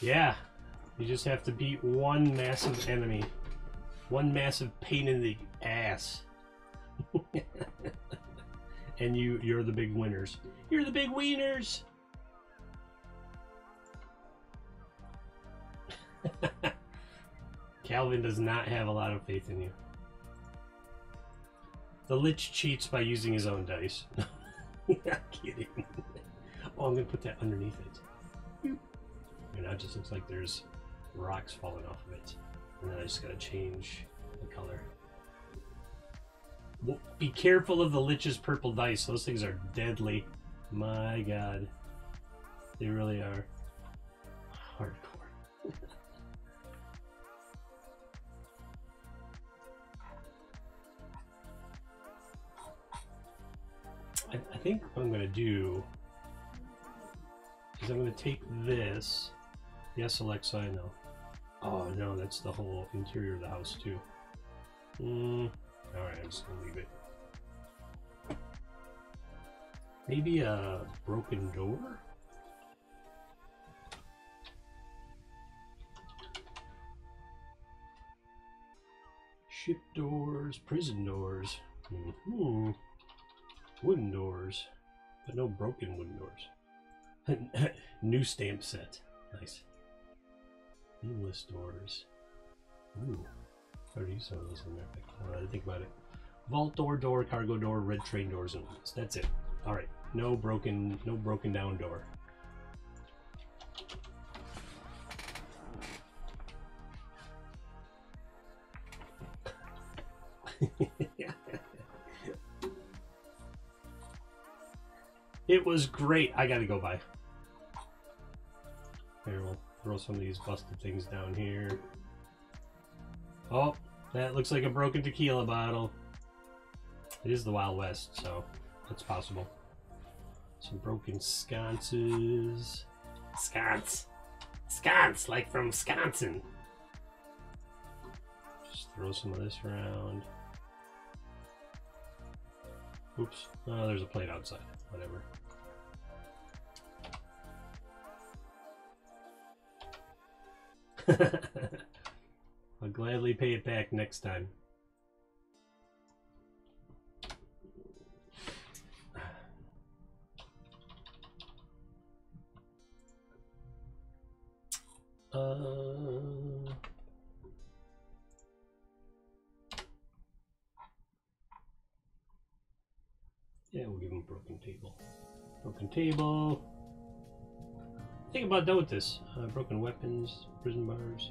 Yeah, you just have to beat one massive enemy. One massive pain in the ass. and you you're the big winners. You're the big winners. Calvin does not have a lot of faith in you. The Lich cheats by using his own dice. Not kidding. oh, I'm gonna put that underneath it. Hmm. And now it just looks like there's rocks falling off of it. And then I just gotta change the color. Well, be careful of the Lich's purple dice. Those things are deadly. My god. They really are. Hardcore. Think what I'm going to do is I'm going to take this. Yes, Alexa, I know. Oh, no, that's the whole interior of the house, too. Mm, Alright, I'm just going to leave it. Maybe a broken door? Ship doors, prison doors. Mm -hmm. Wooden doors, but no broken wooden doors. New stamp set. Nice. Seamless doors. Ooh. I already some of those in there. I didn't think about it. Vault door, door, cargo door, red train doors, and windows. That's it. All right. No broken, no broken down door. It was great. I gotta go by. Here, we'll throw some of these busted things down here. Oh, that looks like a broken tequila bottle. It is the Wild West, so that's possible. Some broken sconces. Sconce. Sconce, like from Wisconsin. Just throw some of this around. Oops. Oh, there's a plate outside. Whatever. I'll gladly pay it back next time. Table. Think about done with this. Uh, broken weapons, prison bars.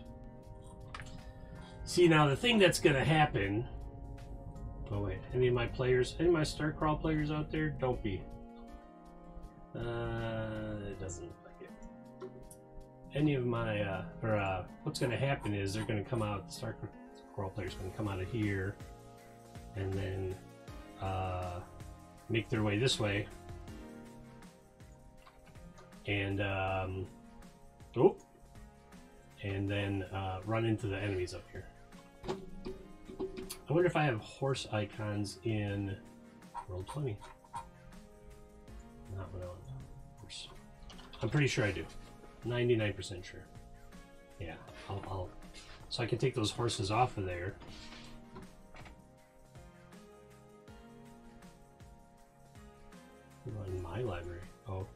See, now the thing that's going to happen. Oh, wait. Any of my players, any of my Starcrawl players out there, don't be. Uh, it doesn't look like it. Any of my, uh, or, uh, what's going to happen is they're going to come out, the Starcrawl players to come out of here and then, uh, make their way this way. And, um, oh, and then uh, run into the enemies up here. I wonder if I have horse icons in Roll20. Not what I want. Horse. I'm pretty sure I do. 99% sure. Yeah, I'll, I'll. So I can take those horses off of there. In my library. Oh.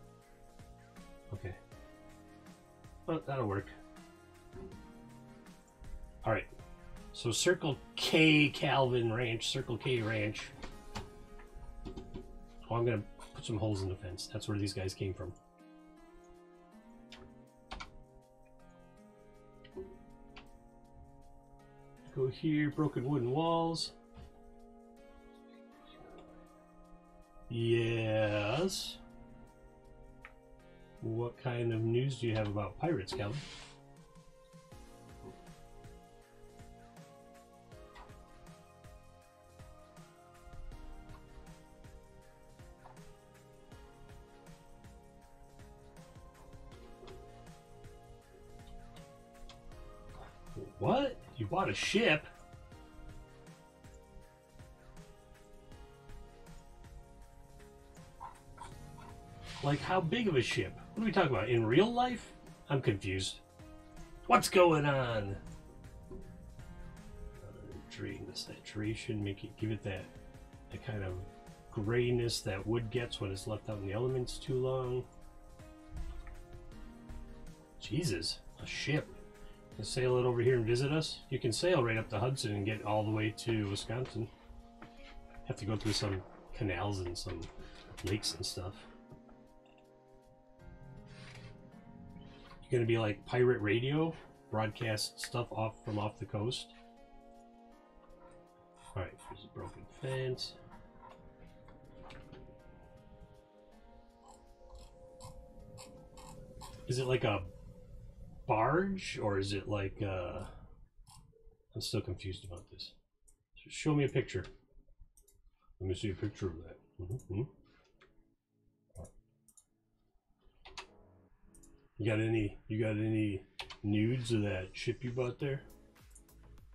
Okay. Well, that'll work. All right. So Circle K Calvin Ranch, Circle K Ranch. Oh, I'm gonna put some holes in the fence. That's where these guys came from. Go here, broken wooden walls. Yes. What kind of news do you have about pirates, Calvin? What? You bought a ship? Like, how big of a ship? What are we talking about? In real life? I'm confused. What's going on? Tree, drain the saturation, make it give it that that kind of grayness that wood gets when it's left out in the elements too long. Jesus, a ship. Can sail it over here and visit us. You can sail right up the Hudson and get all the way to Wisconsin. Have to go through some canals and some lakes and stuff. You're gonna be like pirate radio, broadcast stuff off from off the coast. All right, there's a broken fence. Is it like a barge or is it like uh I'm still confused about this. So show me a picture. Let me see a picture of that. Mm-hmm. You got any you got any nudes of that ship you bought there?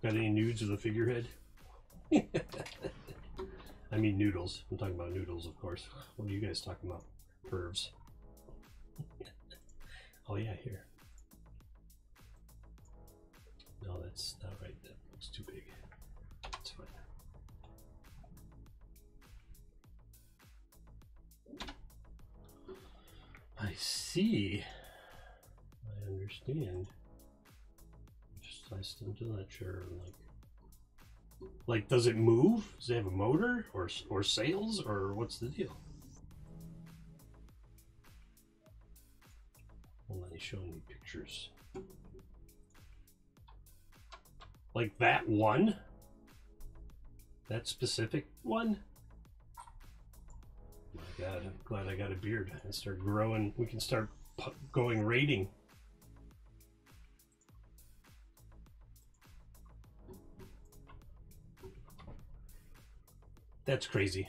Got any nudes of the figurehead? I mean noodles. I'm talking about noodles, of course. What are you guys talking about? Pervs. oh yeah, here. No, that's not right. That looks too big. That's fine. I see. Understand. Just I still still not sure. Like, like, does it move? Does it have a motor or or sails or what's the deal? On, he's showing me pictures. Like that one? That specific one? My god, I'm glad I got a beard. I start growing. We can start going raiding. That's crazy.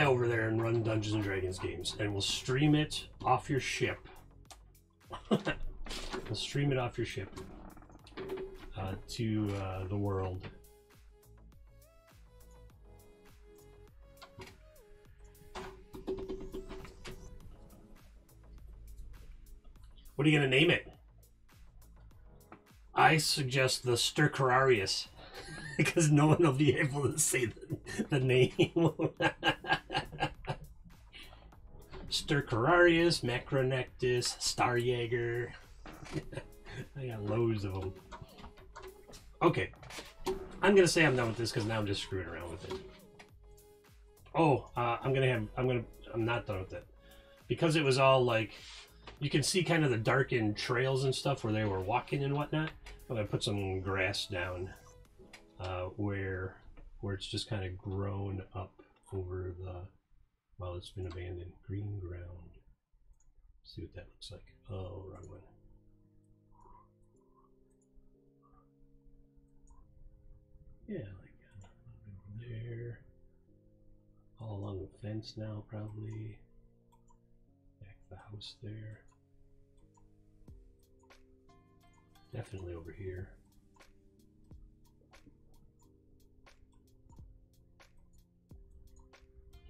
Fly over there and run Dungeons and Dragons games, and we'll stream it off your ship. we'll stream it off your ship. uh, to uh, the world. What are you going to name it? I suggest the Stercorarius because no one will be able to say the, the name. Stercorarius, Macronectes, Starjaeger. I got loads of them. Okay. I'm gonna say I'm done with this because now I'm just screwing around with it. Oh, uh, I'm gonna have. I'm gonna. I'm not done with it because it was all like. You can see kind of the darkened trails and stuff where they were walking and whatnot. I'm gonna put some grass down uh, where where it's just kind of grown up over the while it's been abandoned. Green ground. see what that looks like. Oh, wrong one. Yeah, like uh, there. All along the fence now, probably. Back the house there. Definitely over here.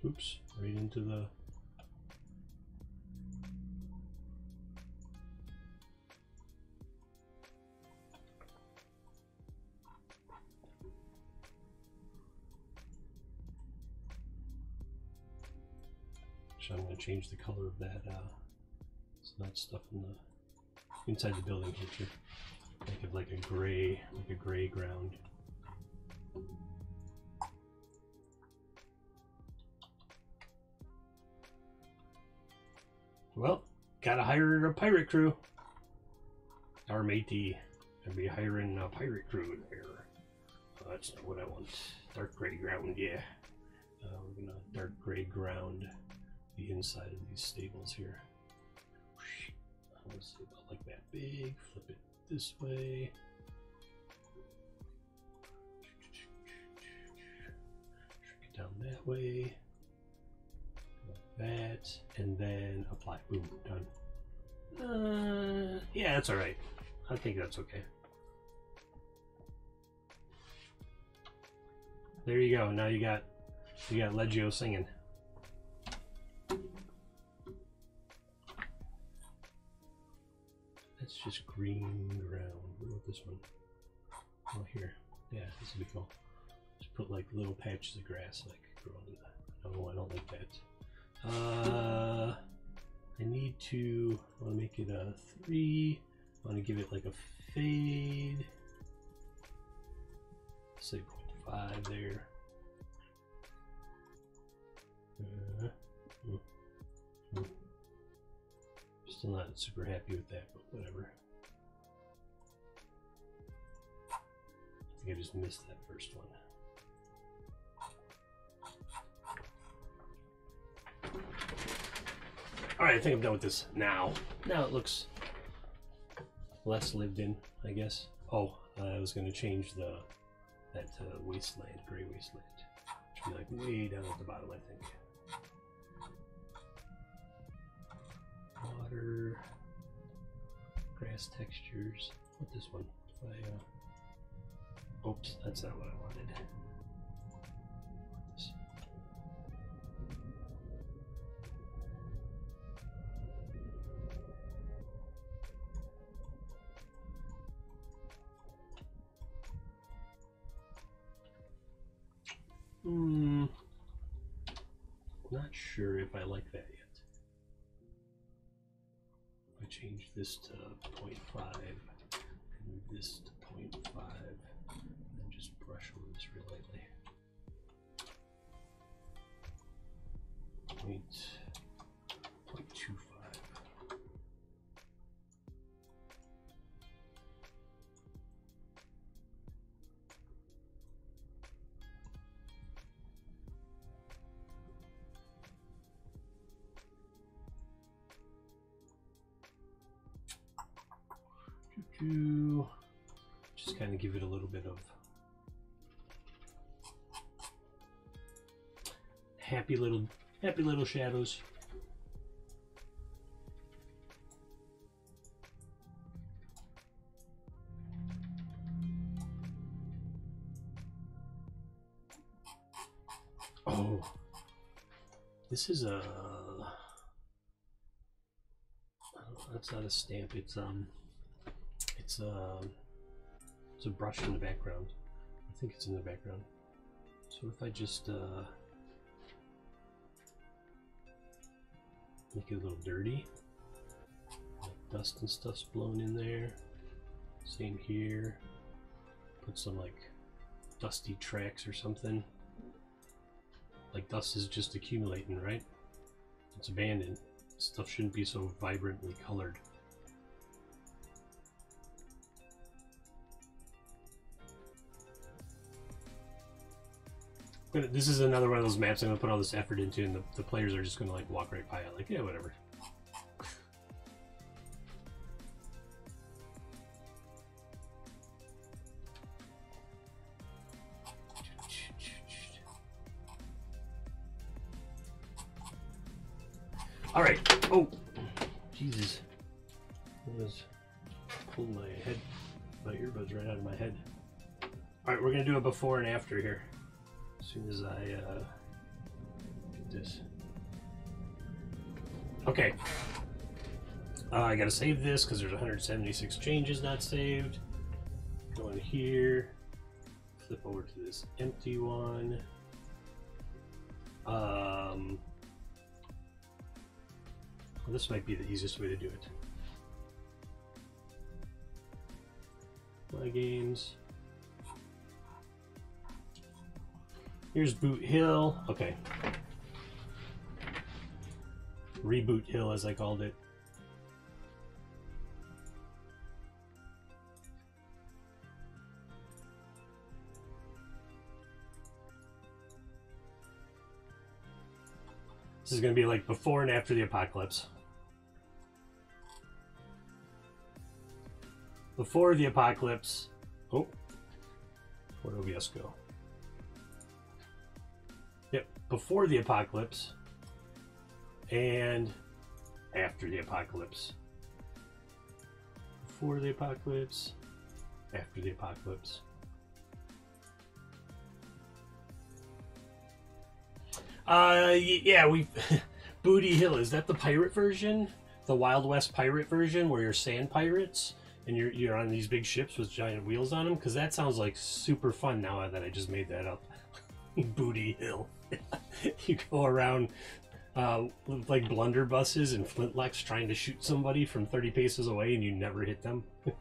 Oops, right into the So I'm going to change the color of that. Uh, so that stuff in the inside the building too. Make it like a gray, like a gray ground. Well, gotta hire a pirate crew. Our matey. I'd be hiring a pirate crew there. Oh, that's not what I want. Dark gray ground, yeah. Uh, we're gonna dark gray ground the inside of these stables here. Let's see about like that big. Flip it this way. Shrink it down that way. That, and then apply. Boom, done. Uh, yeah, that's all right. I think that's okay. There you go. Now you got you got Legio singing. That's just green ground. What about this one? Oh, here. Yeah, this would be cool. Just put like little patches of grass like growing. No, I don't like that. Uh, I need to. I want to make it a three. I want to give it like a fade. Say 0.5 there. Uh, hmm, hmm. Still not super happy with that, but whatever. I think I just missed that first one. Alright, I think I'm done with this now. Now it looks less lived in, I guess. Oh, I was going to change the that uh, wasteland, gray wasteland. Should be like way down at the bottom, I think. Water, grass textures. What this one? I, uh, oops, that's not what I wanted. Hmm. Not sure if I like that yet. I change this to 0.5 and move this to 0.5 and just brush over this real lightly. Point, just kind of give it a little bit of happy little happy little shadows. Oh, this is a. That's not a stamp. It's um. It's a. It's a brush in the background. I think it's in the background. So if I just uh, make it a little dirty, dust and stuff's blown in there. Same here. Put some like dusty tracks or something. Like dust is just accumulating, right? It's abandoned. Stuff shouldn't be so vibrantly colored. Gonna, this is another one of those maps I'm gonna put all this effort into, and the, the players are just gonna like walk right by it, like yeah, whatever. All right. Oh, Jesus! I was pulling my head, my earbuds right out of my head. All right, we're gonna do a before and after here. As soon as I uh, get this. Okay. Uh, I gotta save this because there's 176 changes not saved. Go in here. Flip over to this empty one. Um, well, this might be the easiest way to do it. My games. Here's Boot Hill. Okay. Reboot Hill, as I called it. This is going to be like before and after the apocalypse. Before the apocalypse. Oh. Where'd OBS go? Yep. Before the apocalypse. And after the apocalypse. Before the apocalypse. After the apocalypse. Uh, yeah, we Booty Hill is that the pirate version, the Wild West pirate version, where you're sand pirates and you're you're on these big ships with giant wheels on them? Because that sounds like super fun. Now that I just made that up, Booty Hill. you go around uh, like blunderbusses and flintlocks trying to shoot somebody from 30 paces away, and you never hit them.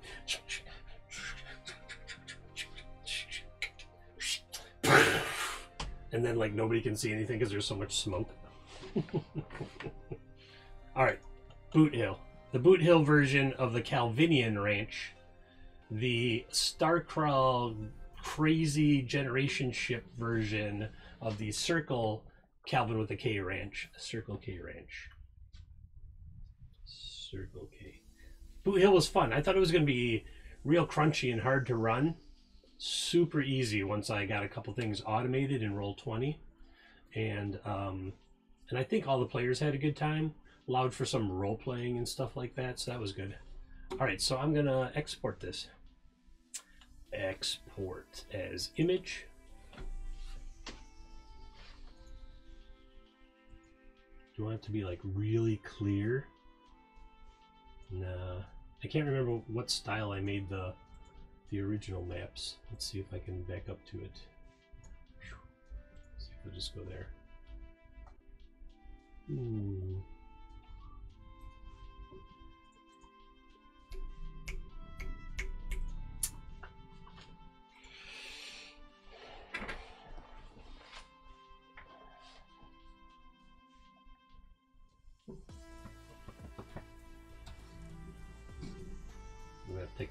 and then like nobody can see anything because there's so much smoke. All right, Boot Hill, the Boot Hill version of the Calvinian Ranch, the Starcrawl crazy generation ship version of the Circle Calvin with a K Ranch, Circle K Ranch, Circle K. Boot Hill was fun. I thought it was going to be real crunchy and hard to run. Super easy once I got a couple things automated in Roll20 and um and I think all the players had a good time. Allowed for some role playing and stuff like that so that was good. All right so I'm gonna export this. Export as image you want it to be like really clear nah I can't remember what style I made the the original maps. Let's see if I can back up to it. Let's see if just go there. Hmm.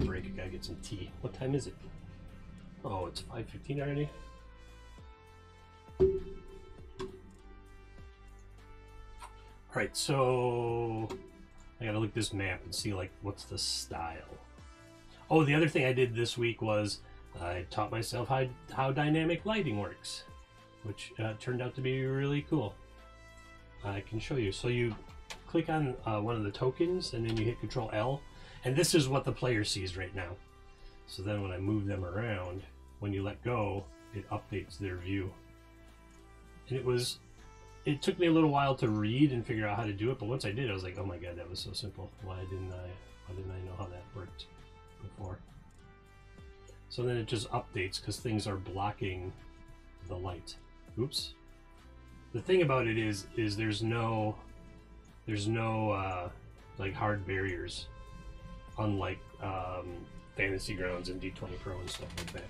Break. I gotta get some tea. What time is it? Oh, it's 5.15 already? Alright, so I gotta look this map and see like what's the style. Oh, the other thing I did this week was I taught myself how, how dynamic lighting works, which uh, turned out to be really cool. I can show you. So you click on uh, one of the tokens and then you hit Control L and this is what the player sees right now. So then when I move them around, when you let go, it updates their view. And it was it took me a little while to read and figure out how to do it, but once I did, I was like, oh my god, that was so simple. Why didn't I? Why didn't I know how that worked before? So then it just updates because things are blocking the light. Oops. The thing about it is, is there's no, there's no uh, like hard barriers, unlike um, Fantasy Grounds and D20 Pro and stuff like that.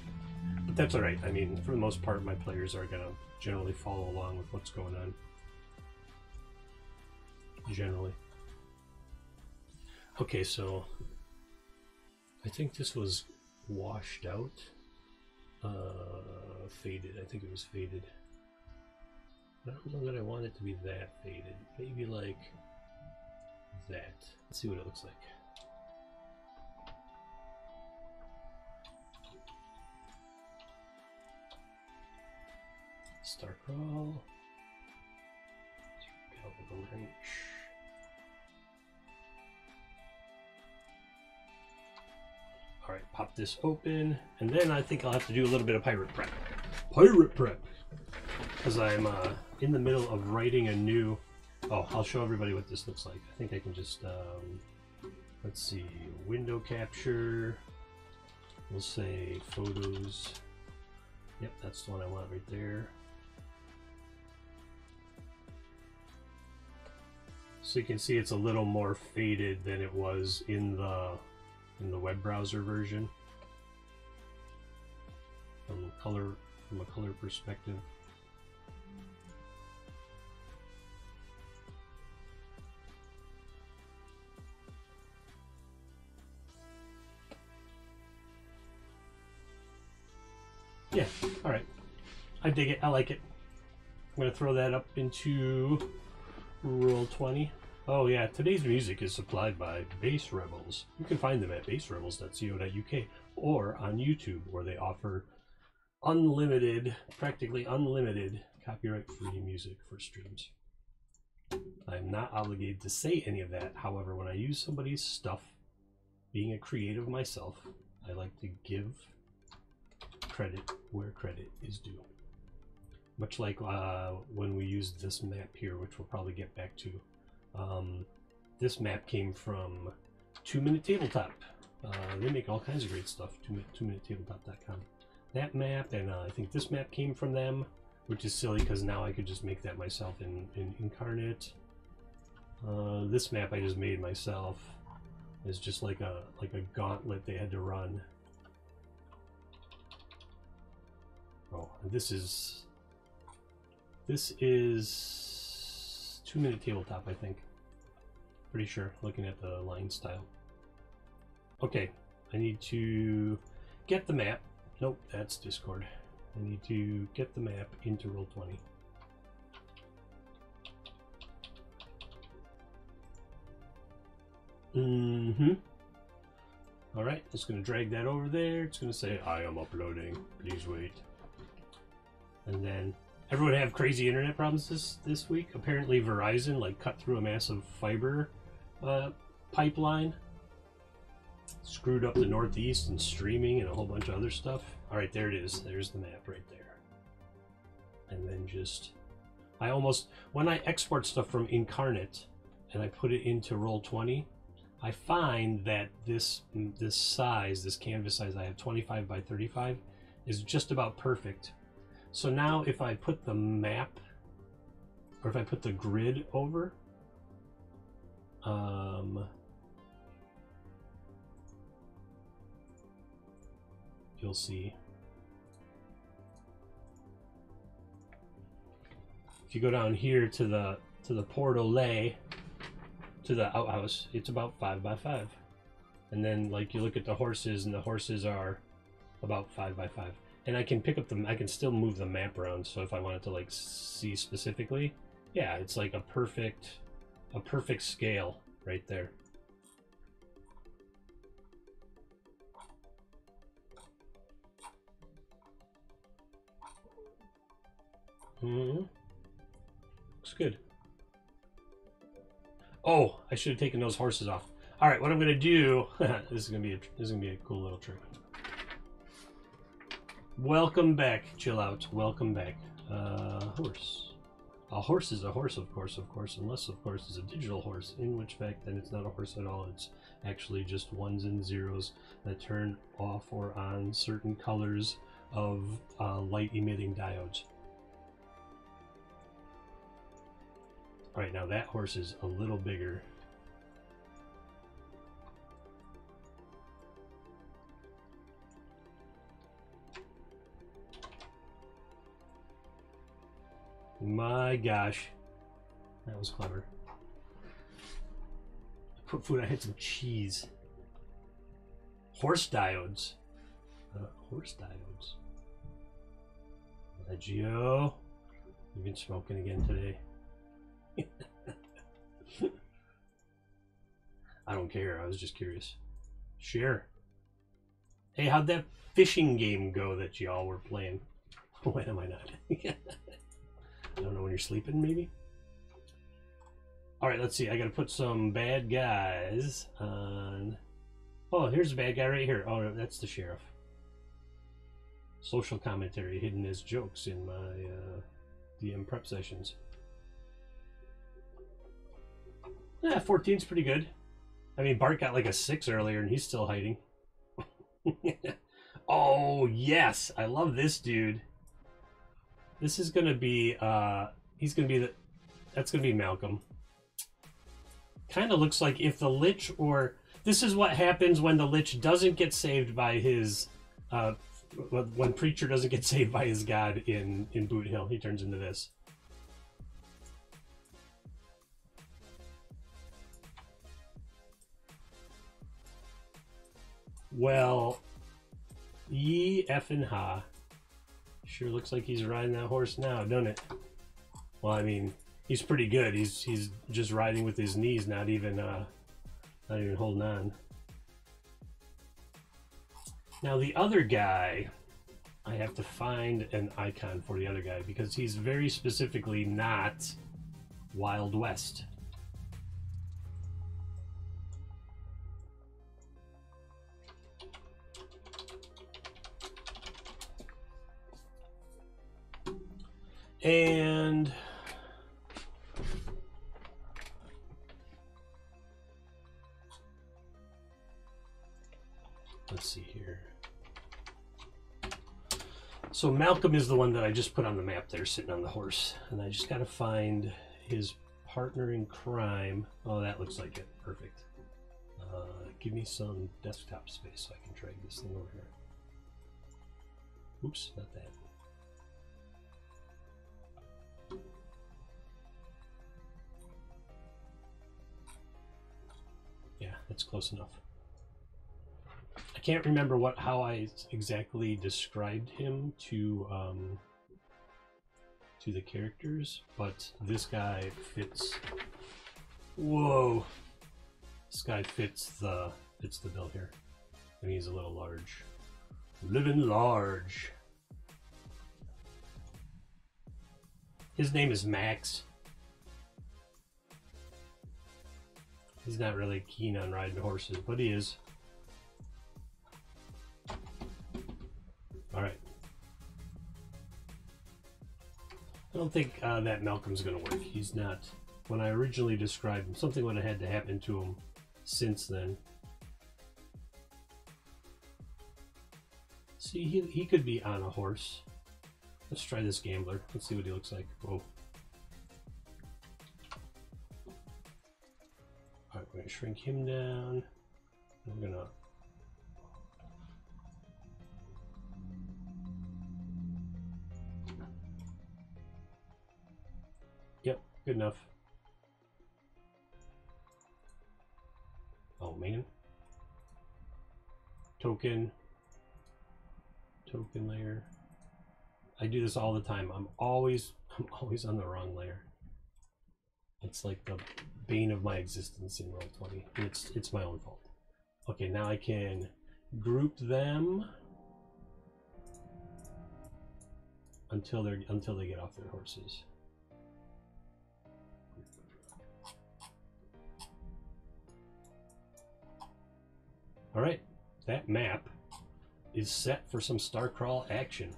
But that's all right. I mean, for the most part, my players are gonna generally follow along with what's going on. Generally. Okay, so I think this was washed out. Uh, faded. I think it was faded. I don't know that I want it to be that faded. Maybe like that. Let's see what it looks like. Starcrawl. Galvin Wrench. Alright, pop this open, and then I think I'll have to do a little bit of pirate prep. Pirate prep! Because I'm uh, in the middle of writing a new... Oh, I'll show everybody what this looks like. I think I can just... Um, let's see, window capture. We'll say photos. Yep, that's the one I want right there. So you can see it's a little more faded than it was in the in the web browser version. From color from a color perspective. Yeah, alright. I dig it. I like it. I'm going to throw that up into Roll20. Oh yeah, today's music is supplied by Bass Rebels. You can find them at bassrebels.co.uk or on YouTube where they offer unlimited, practically unlimited copyright-free music for streams. I'm not obligated to say any of that. However, when I use somebody's stuff, being a creative myself, I like to give credit where credit is due. Much like uh, when we used this map here, which we'll probably get back to. Um, this map came from Two Minute Tabletop. Uh, they make all kinds of great stuff, two, two minute tabletop.com. That map, and uh, I think this map came from them, which is silly because now I could just make that myself in, in Inkarnate. Uh, this map I just made myself is just like a like a gauntlet they had to run. Oh, this is this is two minute tabletop, I think. Pretty sure, looking at the line style. Okay, I need to get the map. Nope, that's Discord. I need to get the map into Roll20. Mm-hmm. Alright, it's going to drag that over there. It's to say, I am uploading. Please wait. And then Everyone have crazy internet problems this this week. Apparently, Verizon like cut through a massive fiber uh, pipeline, screwed up the Northeast and streaming and a whole bunch of other stuff. All right, there it is. There's the map right there. And then just, I almost when I export stuff from Inkarnate and I put it into Roll20, I find that this this size, this canvas size I have 25 by 35, is just about perfect so now if I put the map, or if I put the grid over, um, you'll see. If you go down here to the to the portal lay to the outhouse, it's about five by five. And then like you look at the horses and the horses are about five by five and I can pick up the I can still move the map around so if I wanted to like see specifically yeah it's like a perfect a perfect scale right there. Hmm. Looks good. Oh I should have taken those horses off. All right what I'm gonna do this is gonna be a, this is gonna be a cool little trick Welcome back, chill out. Welcome back. Uh, horse. A horse is a horse, of course, of course, unless, of course, it's a digital horse, in which fact then it's not a horse at all. It's actually just ones and zeros that turn off or on certain colors of uh, light emitting diodes. Alright, now that horse is a little bigger. My gosh. That was clever. Put food, I had some cheese. Horse diodes. Uh, horse diodes. Legio. You've been smoking again today. I don't care. I was just curious. Share. Hey, how'd that fishing game go that y'all were playing? when am I not? I don't know when you're sleeping, maybe? Alright, let's see. I gotta put some bad guys on... Oh, here's a bad guy right here. Oh, that's the sheriff. Social commentary hidden as jokes in my uh, DM prep sessions. Yeah, 14's pretty good. I mean, Bart got like a 6 earlier and he's still hiding. oh, yes! I love this dude. This is gonna be, uh, he's gonna be the, that's gonna be Malcolm. Kind of looks like if the Lich or, this is what happens when the Lich doesn't get saved by his, uh, when Preacher doesn't get saved by his god in, in Boot Hill, he turns into this. Well, ye effing ha. Sure looks like he's riding that horse now, doesn't it? Well, I mean, he's pretty good. He's he's just riding with his knees, not even uh, not even holding on. Now the other guy, I have to find an icon for the other guy because he's very specifically not Wild West. And let's see here. So Malcolm is the one that I just put on the map there, sitting on the horse. And I just got to find his partner in crime. Oh, that looks like it. Perfect. Uh, give me some desktop space so I can drag this thing over here. Oops, not that. That's close enough. I can't remember what how I exactly described him to um, to the characters, but this guy fits. Whoa, this guy fits the fits the bill here, and he's a little large. Living large. His name is Max. He's not really keen on riding horses, but he is. Alright. I don't think uh, that Malcolm's going to work. He's not. When I originally described him, something would have had to happen to him since then. See, he, he could be on a horse. Let's try this gambler. Let's see what he looks like. Whoa. We're gonna shrink him down. We're gonna Yep, good enough. Oh man. Token. Token layer. I do this all the time. I'm always I'm always on the wrong layer. It's like the bane of my existence in Roll20. It's it's my own fault. Okay, now I can group them until they're until they get off their horses. All right, that map is set for some Starcrawl action.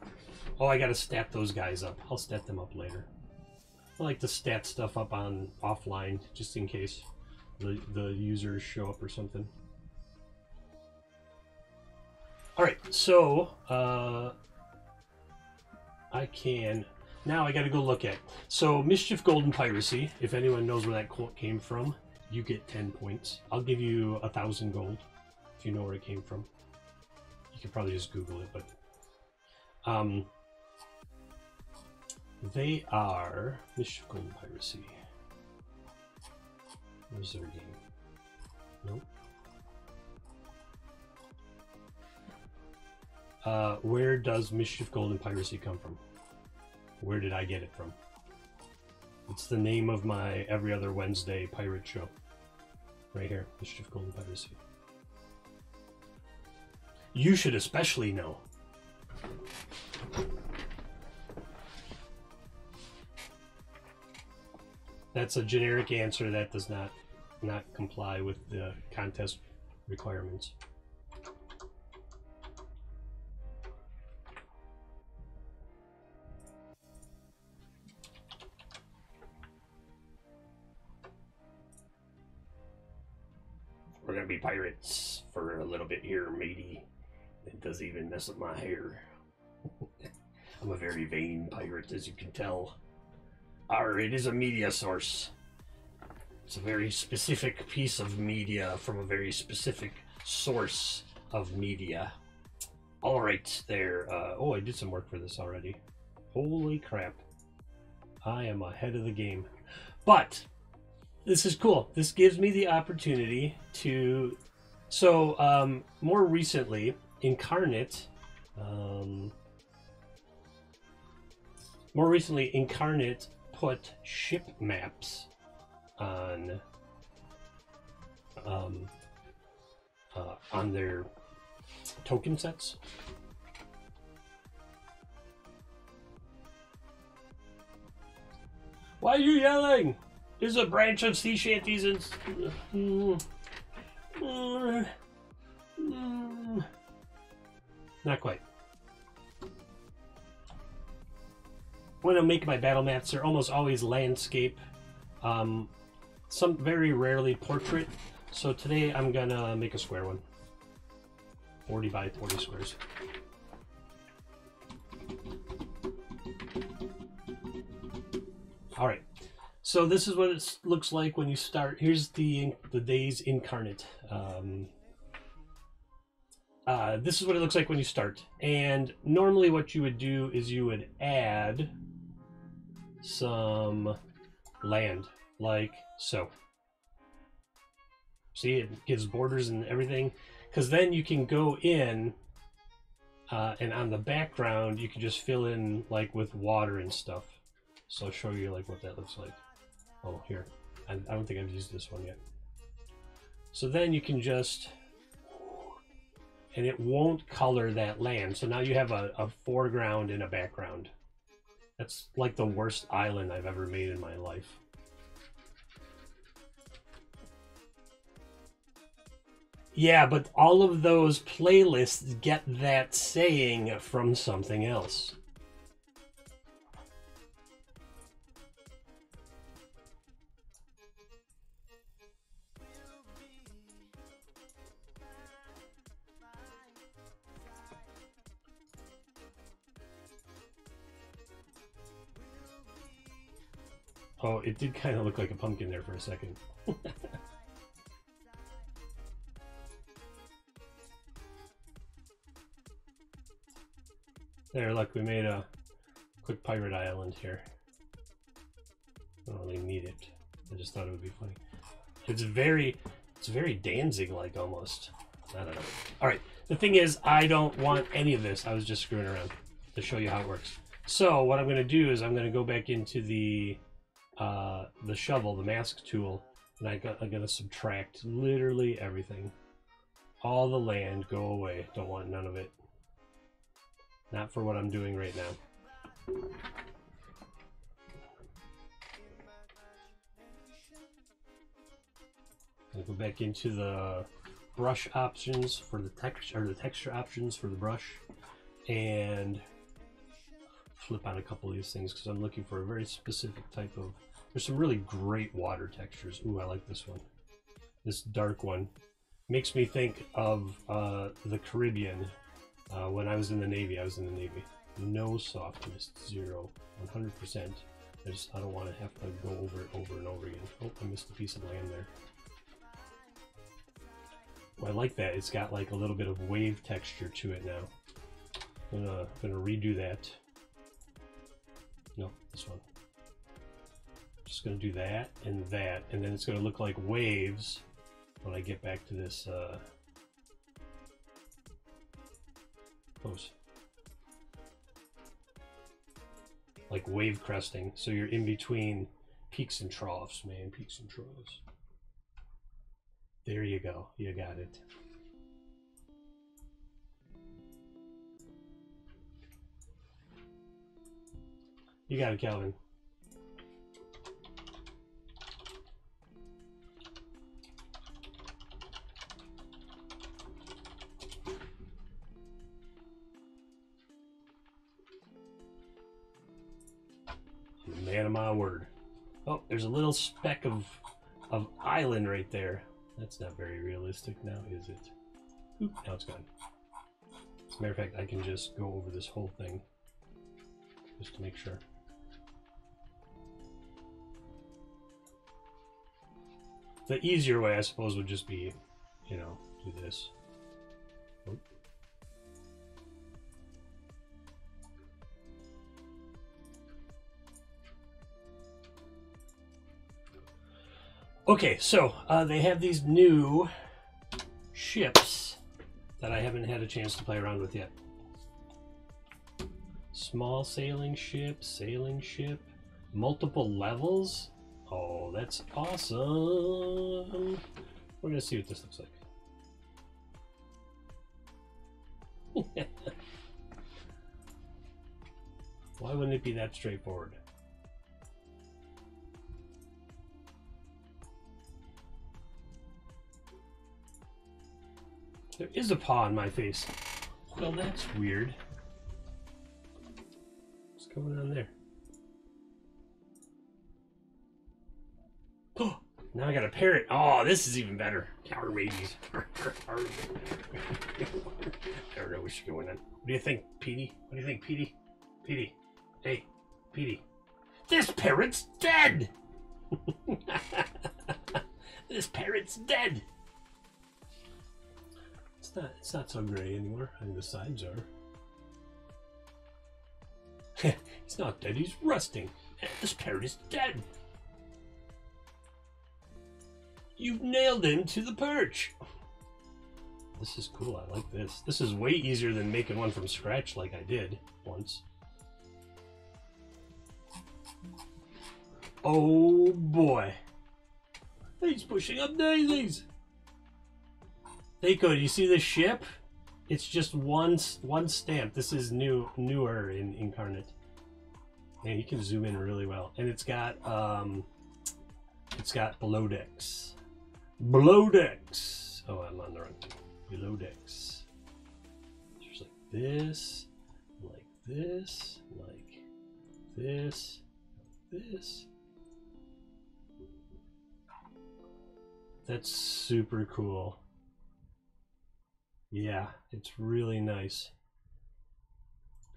Oh, I gotta stat those guys up. I'll stat them up later. I like to stat stuff up on offline just in case the the users show up or something. All right, so uh, I can now. I got to go look at so mischief golden piracy. If anyone knows where that quote came from, you get ten points. I'll give you a thousand gold if you know where it came from. You could probably just Google it, but um, they are mischief golden piracy. Where's their game? Nope. Uh, where does Mischief Golden Piracy come from? Where did I get it from? It's the name of my every other Wednesday pirate show. Right here, Mischief Golden Piracy. You should especially know. That's a generic answer that does not not comply with the contest requirements. We're gonna be pirates for a little bit here, matey. It does even mess up my hair. I'm a very vain pirate, as you can tell. It is a media source. It's a very specific piece of media from a very specific source of media. All right, there. Uh, oh, I did some work for this already. Holy crap. I am ahead of the game. But this is cool. This gives me the opportunity to. So, um, more recently, Inkarnate. Um, more recently, Inkarnate put ship maps on um, uh, on their token sets. Why are you yelling? There's a branch of sea shanties and. Mm, mm, mm. Not quite. When I make my battle maps, they're almost always landscape. Um, some very rarely portrait. So today I'm gonna make a square one. 40 by 40 squares. All right. So this is what it looks like when you start. Here's the the days Inkarnate. Um, uh, this is what it looks like when you start. And normally what you would do is you would add some land, like so. See, it gives borders and everything. Because then you can go in uh, and on the background, you can just fill in like with water and stuff. So I'll show you like what that looks like. Oh, here. I, I don't think I've used this one yet. So then you can just, and it won't color that land. So now you have a, a foreground and a background. That's like the worst island I've ever made in my life. Yeah, but all of those playlists get that saying from something else. Oh, it did kind of look like a pumpkin there for a second. there, look, we made a quick pirate island here. I don't really need it. I just thought it would be funny. It's very, it's very Danzig-like almost. I don't know. All right. The thing is, I don't want any of this. I was just screwing around to show you how it works. So what I'm going to do is I'm going to go back into the uh, the shovel, the mask tool, and I got, I'm to subtract literally everything. All the land, go away. Don't want none of it. Not for what I'm doing right now. I'll go back into the brush options for the texture, or the texture options for the brush, and flip on a couple of these things because I'm looking for a very specific type of. There's some really great water textures. Ooh, I like this one. This dark one makes me think of uh, the Caribbean. Uh, when I was in the Navy, I was in the Navy. No softness, zero, 100%. I just I don't want to have to go over it over and over again. Oh, I missed a piece of land there. I like that. It's got like a little bit of wave texture to it now. I'm gonna, I'm gonna redo that. No, this one. Just gonna do that and that, and then it's gonna look like waves when I get back to this uh, pose. Like wave cresting, so you're in between peaks and troughs, man. Peaks and troughs. There you go. You got it. You got it, Calvin. Man of my word. Oh, there's a little speck of of island right there. That's not very realistic now, is it? Oop, now it's gone. As a matter of fact, I can just go over this whole thing just to make sure. The easier way, I suppose, would just be, you know, do this. Okay, so uh, they have these new ships that I haven't had a chance to play around with yet. Small sailing ship, sailing ship, multiple levels. Oh, that's awesome. We're gonna see what this looks like. Why wouldn't it be that straightforward? There is a paw on my face. Well, that's weird. What's going on there? Oh, now I got a parrot. Oh, this is even better. Arr, babies. I don't know what's going on. What do you think, Petey? What do you think, Petey? Petey. Hey, Petey. This parrot's dead! this parrot's dead! It's not it's not so gray anymore. I mean the sides are. he's not dead, he's rusting. This parrot is dead. You've nailed him to the perch. This is cool. I like this. This is way easier than making one from scratch like I did once. Oh boy. He's pushing up daisies. Seiko, you see this ship? It's just one one stamp. This is new, newer in Inkarnate. And you can zoom in really well. And it's got um, it's got below decks. Below decks. Oh, I'm on the wrong. Below decks. Just like this, like this, like this, this. That's super cool. Yeah, it's really nice.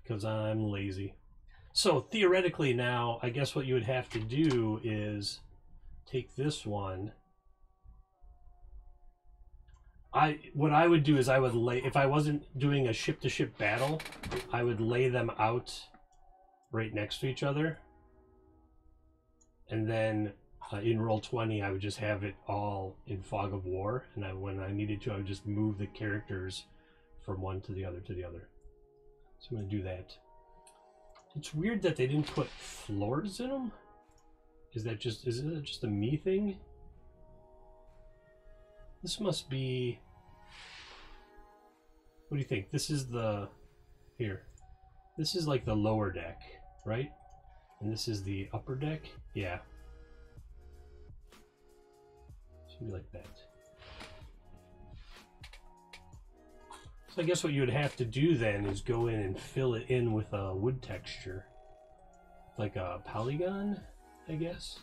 Because I'm lazy. So theoretically now, I guess what you would have to do is take this one. I what I would do is I would lay if I wasn't doing a ship to ship battle, I would lay them out right next to each other. And then uh, in Roll20 i would just have it all in fog of war and I, when i needed to i would just move the characters from one to the other to the other. So i'm going to do that. It's weird that they didn't put floors in them is that just is it just a me thing? This must be what do you think? This is the here. This is like the lower deck right? And this is the upper deck? Yeah Something like that. So I guess what you would have to do then is go in and fill it in with a wood texture. like a polygon, I guess.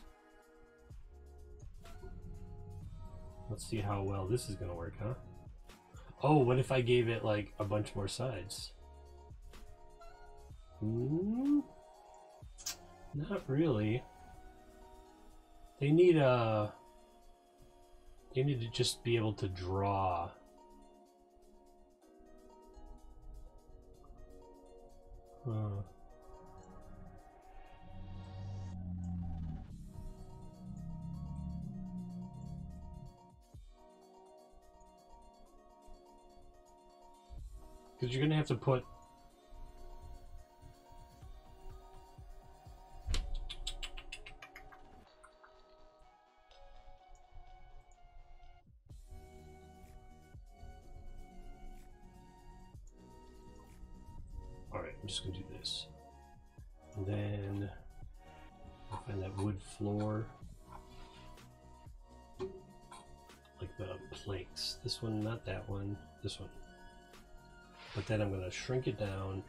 Let's see how well this is gonna work, huh? Oh, what if I gave it like a bunch more sides? Hmm? Not really. They need a. They need to just be able to draw. Huh. Because you're gonna have to put one, this one. But then I'm gonna shrink it down.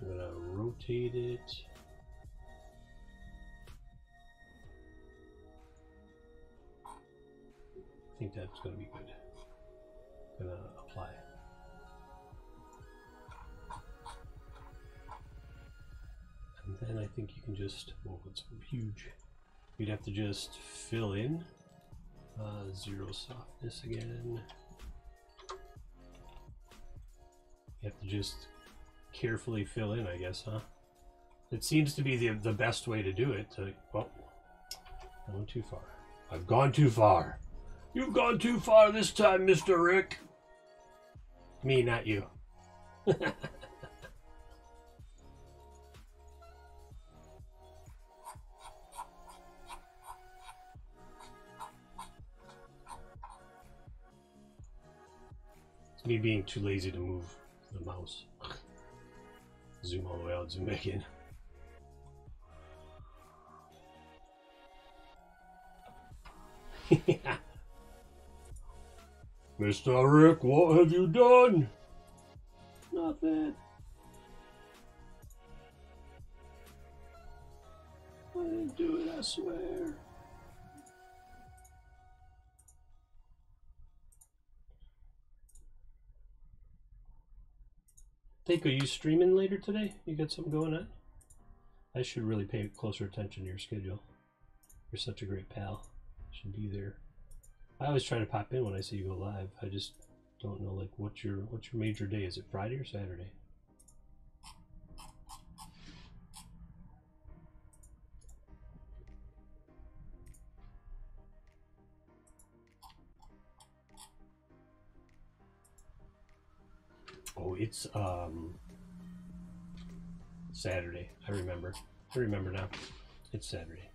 I'm gonna rotate it. I think that's gonna be good. Gonna apply. And then I think you can just, oh, it's huge. You'd have to just fill in uh, zero softness again. You have to just carefully fill in, I guess, huh? It seems to be the the best way to do it. To, well, went too far. I've gone too far. You've gone too far this time, Mr. Rick. Me, not you. me being too lazy to move the mouse. Zoom all the way out, zoom back in. Mr. Rick, what have you done? Nothing. I didn't do it, I swear. Think, are you streaming later today? You got something going on? I should really pay closer attention to your schedule. You're such a great pal. Should be there. I always try to pop in when I see you go live. I just don't know like what's your what's your major day? Is it Friday or Saturday? It's um Saturday. I remember. I remember now. It's Saturday.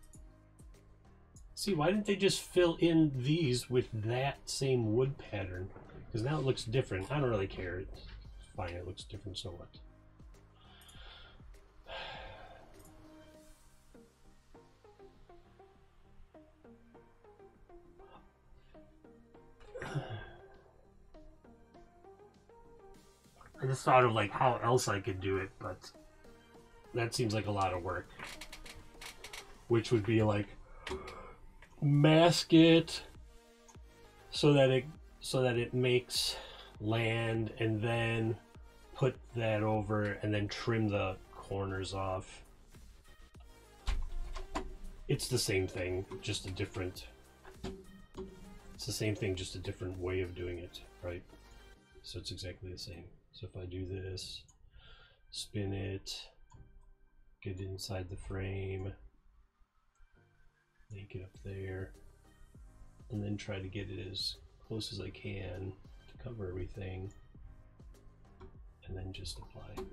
See, why didn't they just fill in these with that same wood pattern? Because now it looks different. I don't really care. It's fine. It looks different, so what? I just thought of like how else I could do it, but that seems like a lot of work. Which would be like mask it so that it so that it makes land and then put that over and then trim the corners off. It's the same thing, just a different it's the same thing, just a different way of doing it, right? So it's exactly the same. So if I do this, spin it, get it inside the frame, make it up there, and then try to get it as close as I can to cover everything, and then just apply.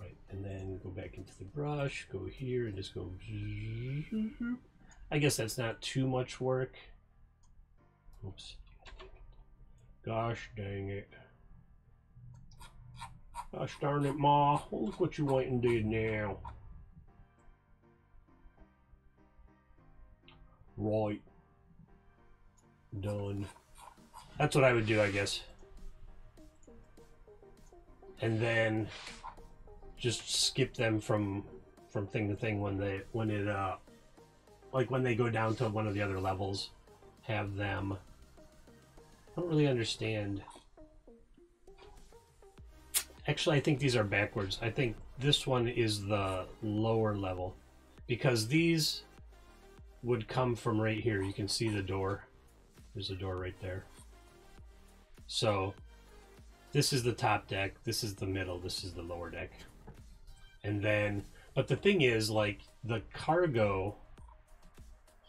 Right, and then go back into the brush, go here, and just go. I guess that's not too much work. Oops. Gosh dang it. Gosh darn it, Ma. Well, look what you went and did now. Right. Done. That's what I would do, I guess. and then just skip them from from thing to thing when they when it uh like when they go down to one of the other levels have them. I don't really understand. Actually I think these are backwards. I think this one is the lower level. Because these would come from right here. You can see the door. There's a door right there. So this is the top deck. This is the middle. This is the lower deck. And then but the thing is like the cargo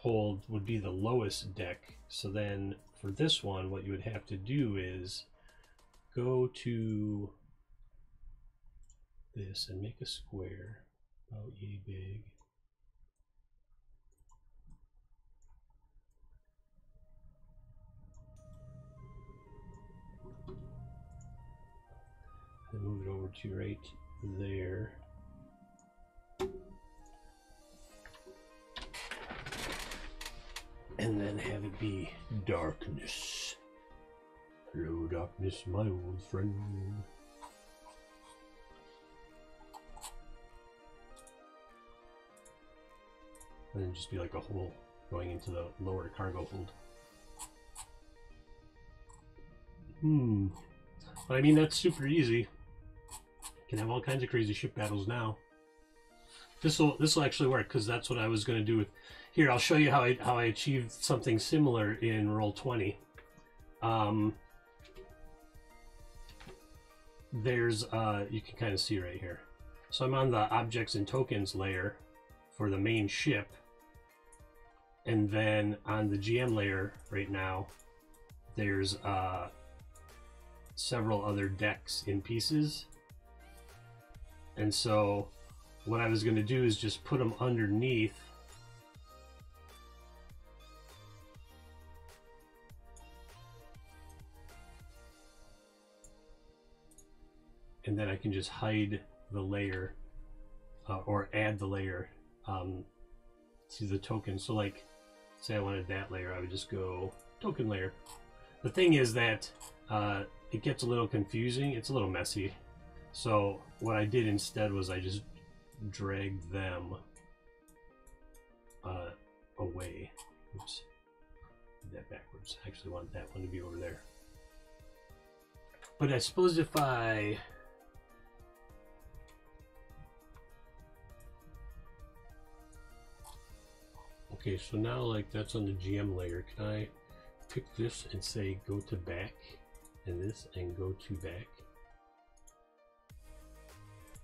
would be the lowest deck. So then for this one what you would have to do is go to this and make a square. About yay big. And move it over to right there. And then have it be darkness. Hello, darkness, my old friend. And just be like a hole going into the lower cargo hold. Hmm. But I mean, that's super easy. Can have all kinds of crazy ship battles now. This will this will actually work because that's what I was going to do with. Here, I'll show you how I how I achieved something similar in Roll20. Um, there's uh, you can kind of see right here. So I'm on the objects and tokens layer for the main ship, and then on the GM layer right now, there's uh, several other decks in pieces. And so what I was going to do is just put them underneath and then I can just hide the layer uh, or add the layer um, to the token. So like, say I wanted that layer, I would just go token layer. The thing is that uh, it gets a little confusing. It's a little messy. So what I did instead was I just dragged them uh, away. Oops. Did that backwards. I actually want that one to be over there. But I suppose if I Okay, so now like that's on the GM layer. Can I pick this and say go to back and this and go to back?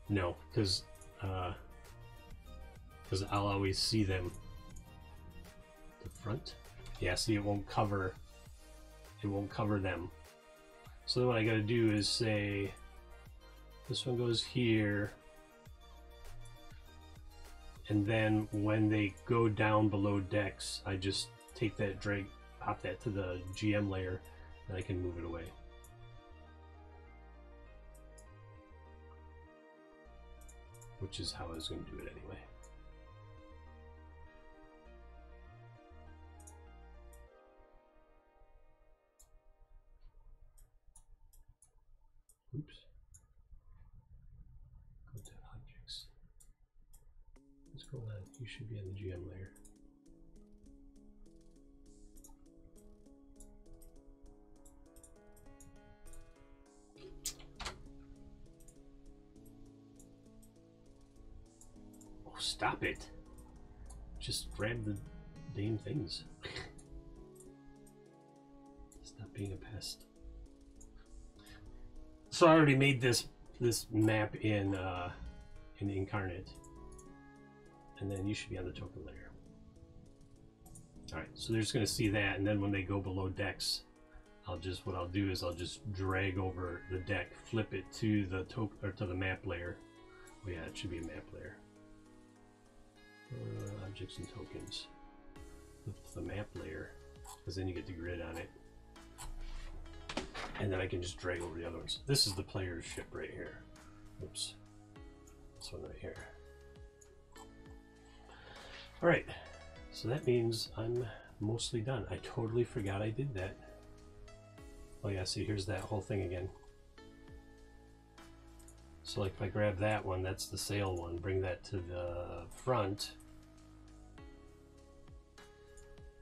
No, because because uh, I'll always see them. The front, yeah. See, it won't cover. It won't cover them. So then what I got to do is say, this one goes here, and then when they go down below decks, I just take that drag, pop that to the GM layer, and I can move it away. Which is how I was going to do it anyway. Oops. Go to objects. Let's go on. You should be on the GM layer. Stop it. Just grab the damn things. Stop being a pest. So I already made this this map in uh, in Inkarnate. And then you should be on the token layer. Alright, so they're just gonna see that and then when they go below decks, I'll just what I'll do is I'll just drag over the deck, flip it to the token or to the map layer. Oh yeah, it should be a map layer. Uh, objects and tokens. the map layer, because then you get the grid on it. And then I can just drag over the other ones. This is the player's ship right here. Oops. This one right here. Alright, so that means I'm mostly done. I totally forgot I did that. Oh yeah, see here's that whole thing again. So like if I grab that one, that's the sail one, bring that to the front.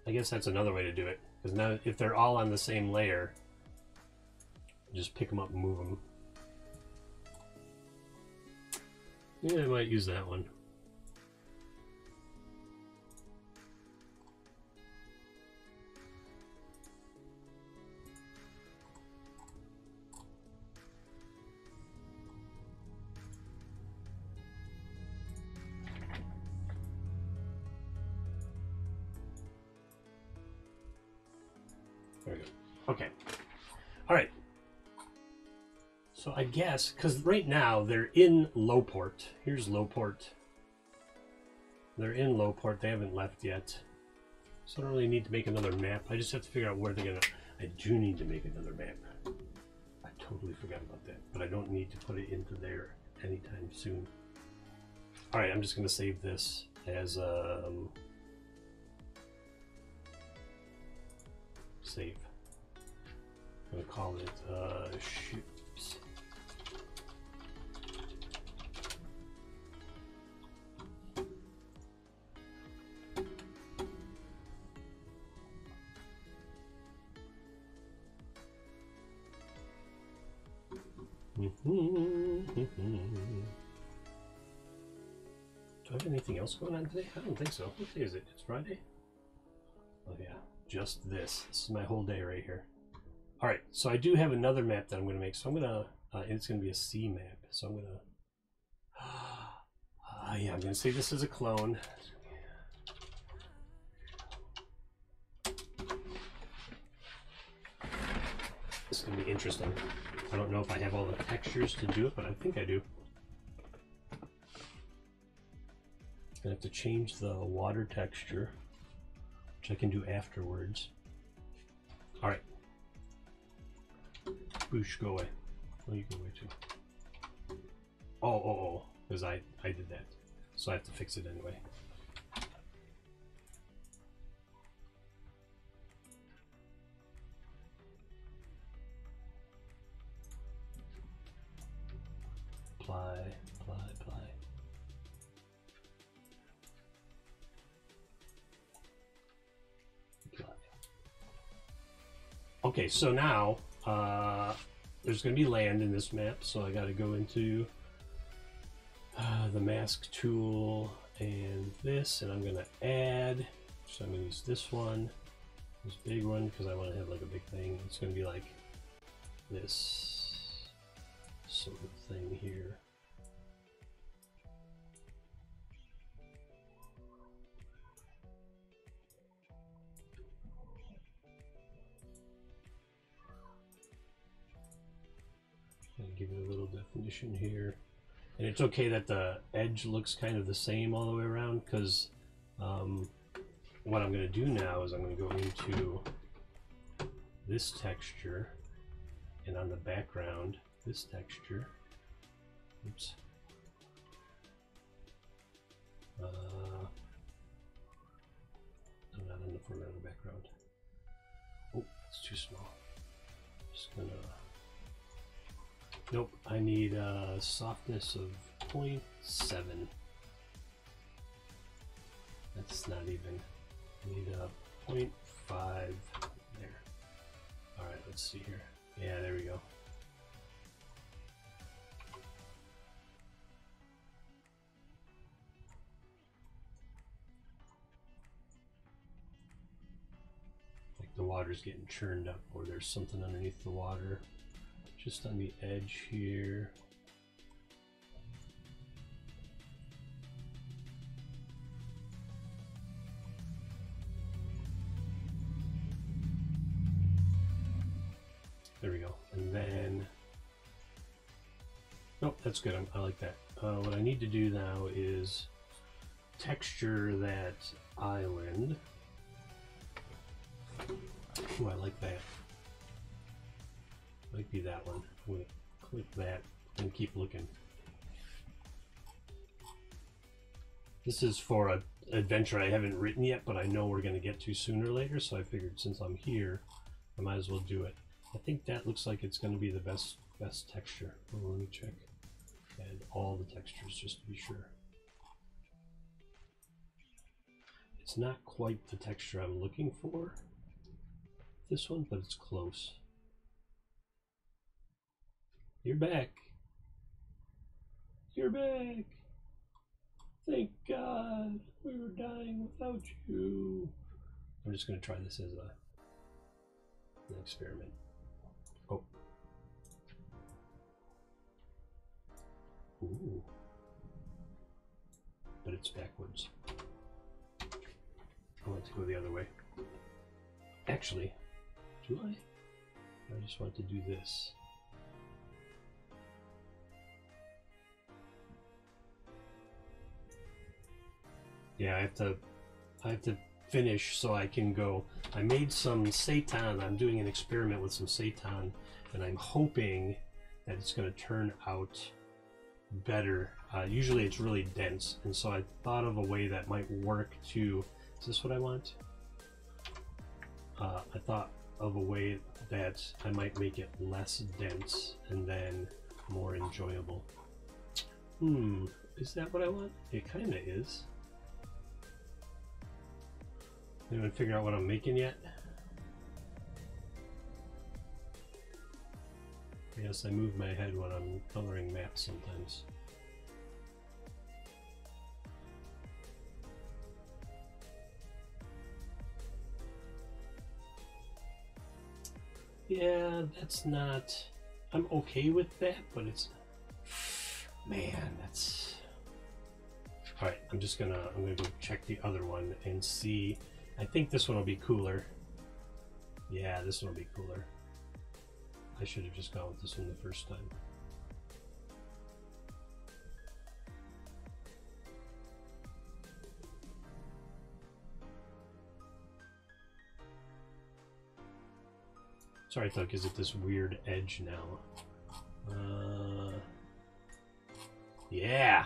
I guess that's another way to do it. Because now if they're all on the same layer, just pick them up and move them. Yeah, I might use that one. Okay. All right. So I guess because right now they're in Lowport. Here's Lowport. They're in Lowport. They haven't left yet. So I don't really need to make another map. I just have to figure out where they're gonna. I do need to make another map. I totally forgot about that, but I don't need to put it into there anytime soon. All right, I'm just gonna save this as um, save. Gonna call it uh, ships. Do I have anything else going on today? I don't think so. What day is it? It's Friday? Oh yeah, just this. This is my whole day right here. All right, so I do have another map that I'm going to make. So I'm going to, uh, it's going to be a C map. So I'm going to, uh, yeah, I'm going to say this is a clone. This is going to be interesting. I don't know if I have all the textures to do it, but I think I do. I have to change the water texture, which I can do afterwards. All right. Boosh, go away. Oh, you go away too. Oh, oh, oh, because I, I did that. So I have to fix it anyway. Apply, apply, apply. Okay, so now uh, there's going to be land in this map, so I got to go into uh, the mask tool and this, and I'm going to add. So I'm going to use this one, this big one, because I want to have like a big thing. It's going to be like this sort of thing here. Give it a little definition here. And it's okay that the edge looks kind of the same all the way around because um, what I'm going to do now is I'm going to go into this texture and on the background this texture. Oops. Uh, I'm not in the foreground or background. Oh, it's too small. Just gonna. Nope, I need a softness of 0.7. That's not even. I need uh, a 0.5 there. Alright, let's see here. Yeah, there we go. Like the water's getting churned up or there's something underneath the water just on the edge here. There we go. And then, nope, that's good. I'm, I like that. Uh, what I need to do now is texture that island. Oh, I like that. Might be that one. I'm gonna click that and keep looking. This is for an adventure I haven't written yet, but I know we're gonna get to sooner or later, so I figured since I'm here, I might as well do it. I think that looks like it's gonna be the best best texture. Oh, let me check. And all the textures just to be sure. It's not quite the texture I'm looking for, this one, but it's close. You're back. You're back. Thank God we were dying without you. I'm just going to try this as a, an experiment. Oh. Ooh. But it's backwards. I want to go the other way. Actually, do I? I just want to do this. Yeah, I have to I have to finish so I can go. I made some seitan. I'm doing an experiment with some seitan, and I'm hoping that it's going to turn out better. Uh, usually it's really dense, and so I thought of a way that might work to. Is this what I want? Uh, I thought of a way that I might make it less dense and then more enjoyable. Hmm, is that what I want? It kind of is. Anyone figure out what I'm making yet? Yes, I move my head when I'm coloring maps sometimes. Yeah, that's not. I'm okay with that, but it's. Man, that's. Alright, I'm just gonna. I'm gonna go check the other one and see I think this one will be cooler. Yeah, this one will be cooler. I should have just gone with this one the first time. Sorry, Thug, is it this weird edge now? Uh, yeah!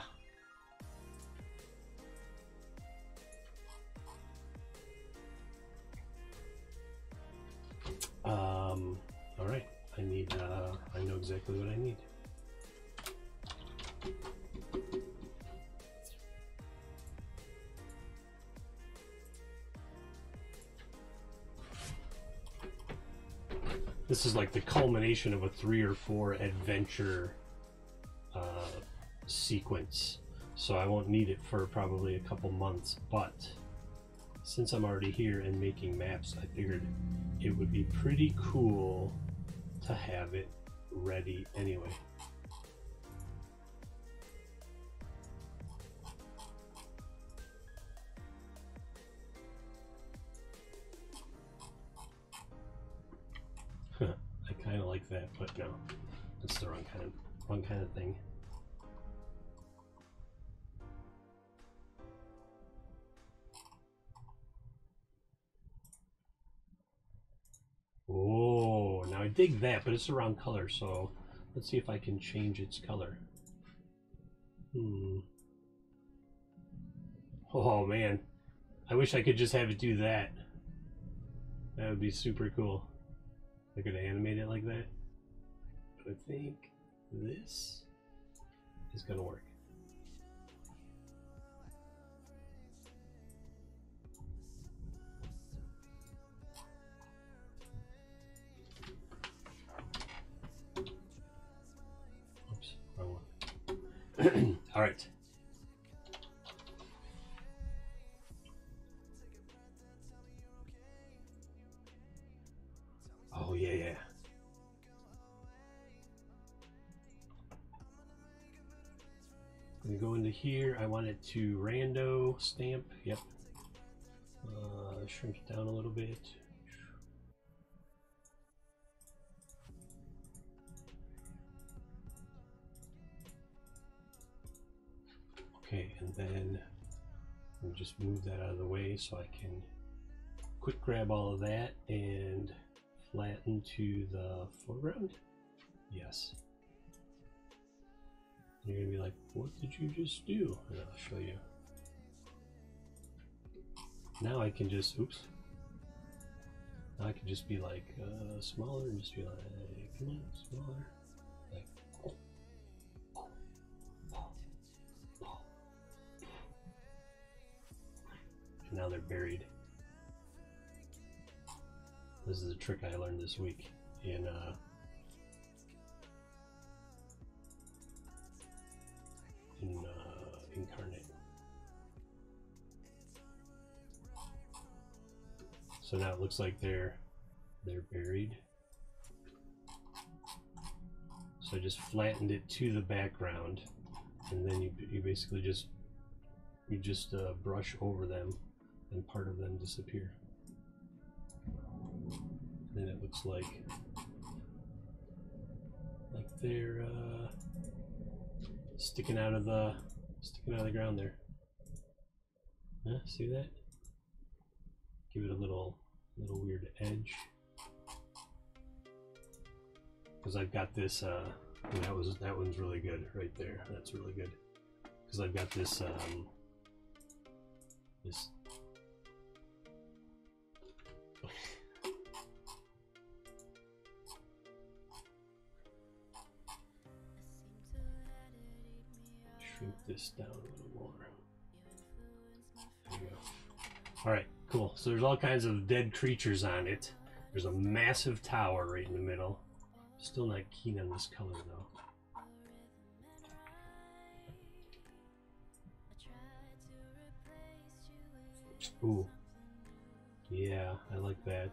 Um, all right. I need, uh, I know exactly what I need. This is like the culmination of a three or four adventure uh, sequence. So I won't need it for probably a couple months, but since I'm already here and making maps, I figured it would be pretty cool to have it ready anyway. I kind of like that, but no, that's the wrong kind of wrong kind of thing. Dig that, but it's the wrong color, so let's see if I can change its color. Hmm. Oh man, I wish I could just have it do that. That would be super cool. I could animate it like that. But I think this is gonna work. All right. Oh, yeah, yeah. I'm go into here. I want it to rando stamp. Yep. Uh, shrink it down a little bit. Then let me just move that out of the way so I can quick grab all of that and flatten to the foreground. Yes. You're gonna be like, what did you just do? And I'll show you. Now I can just, oops. Now I can just be like uh, smaller and just be like, come on, smaller. And now they're buried. This is a trick I learned this week in uh, in uh, Inkarnate. So now it looks like they're they're buried. So I just flattened it to the background, and then you you basically just you just uh, brush over them, and part of them disappear. And Then it looks like like they're uh, sticking out of the sticking out of the ground there. Yeah, see that? Give it a little little weird edge because I've got this. Uh, that was that one's really good right there. That's really good because I've got this um, this. Shrink this down a little more. There you go. All right, cool. So there's all kinds of dead creatures on it. There's a massive tower right in the middle. Still not keen on this color though. Ooh. Yeah, I like that.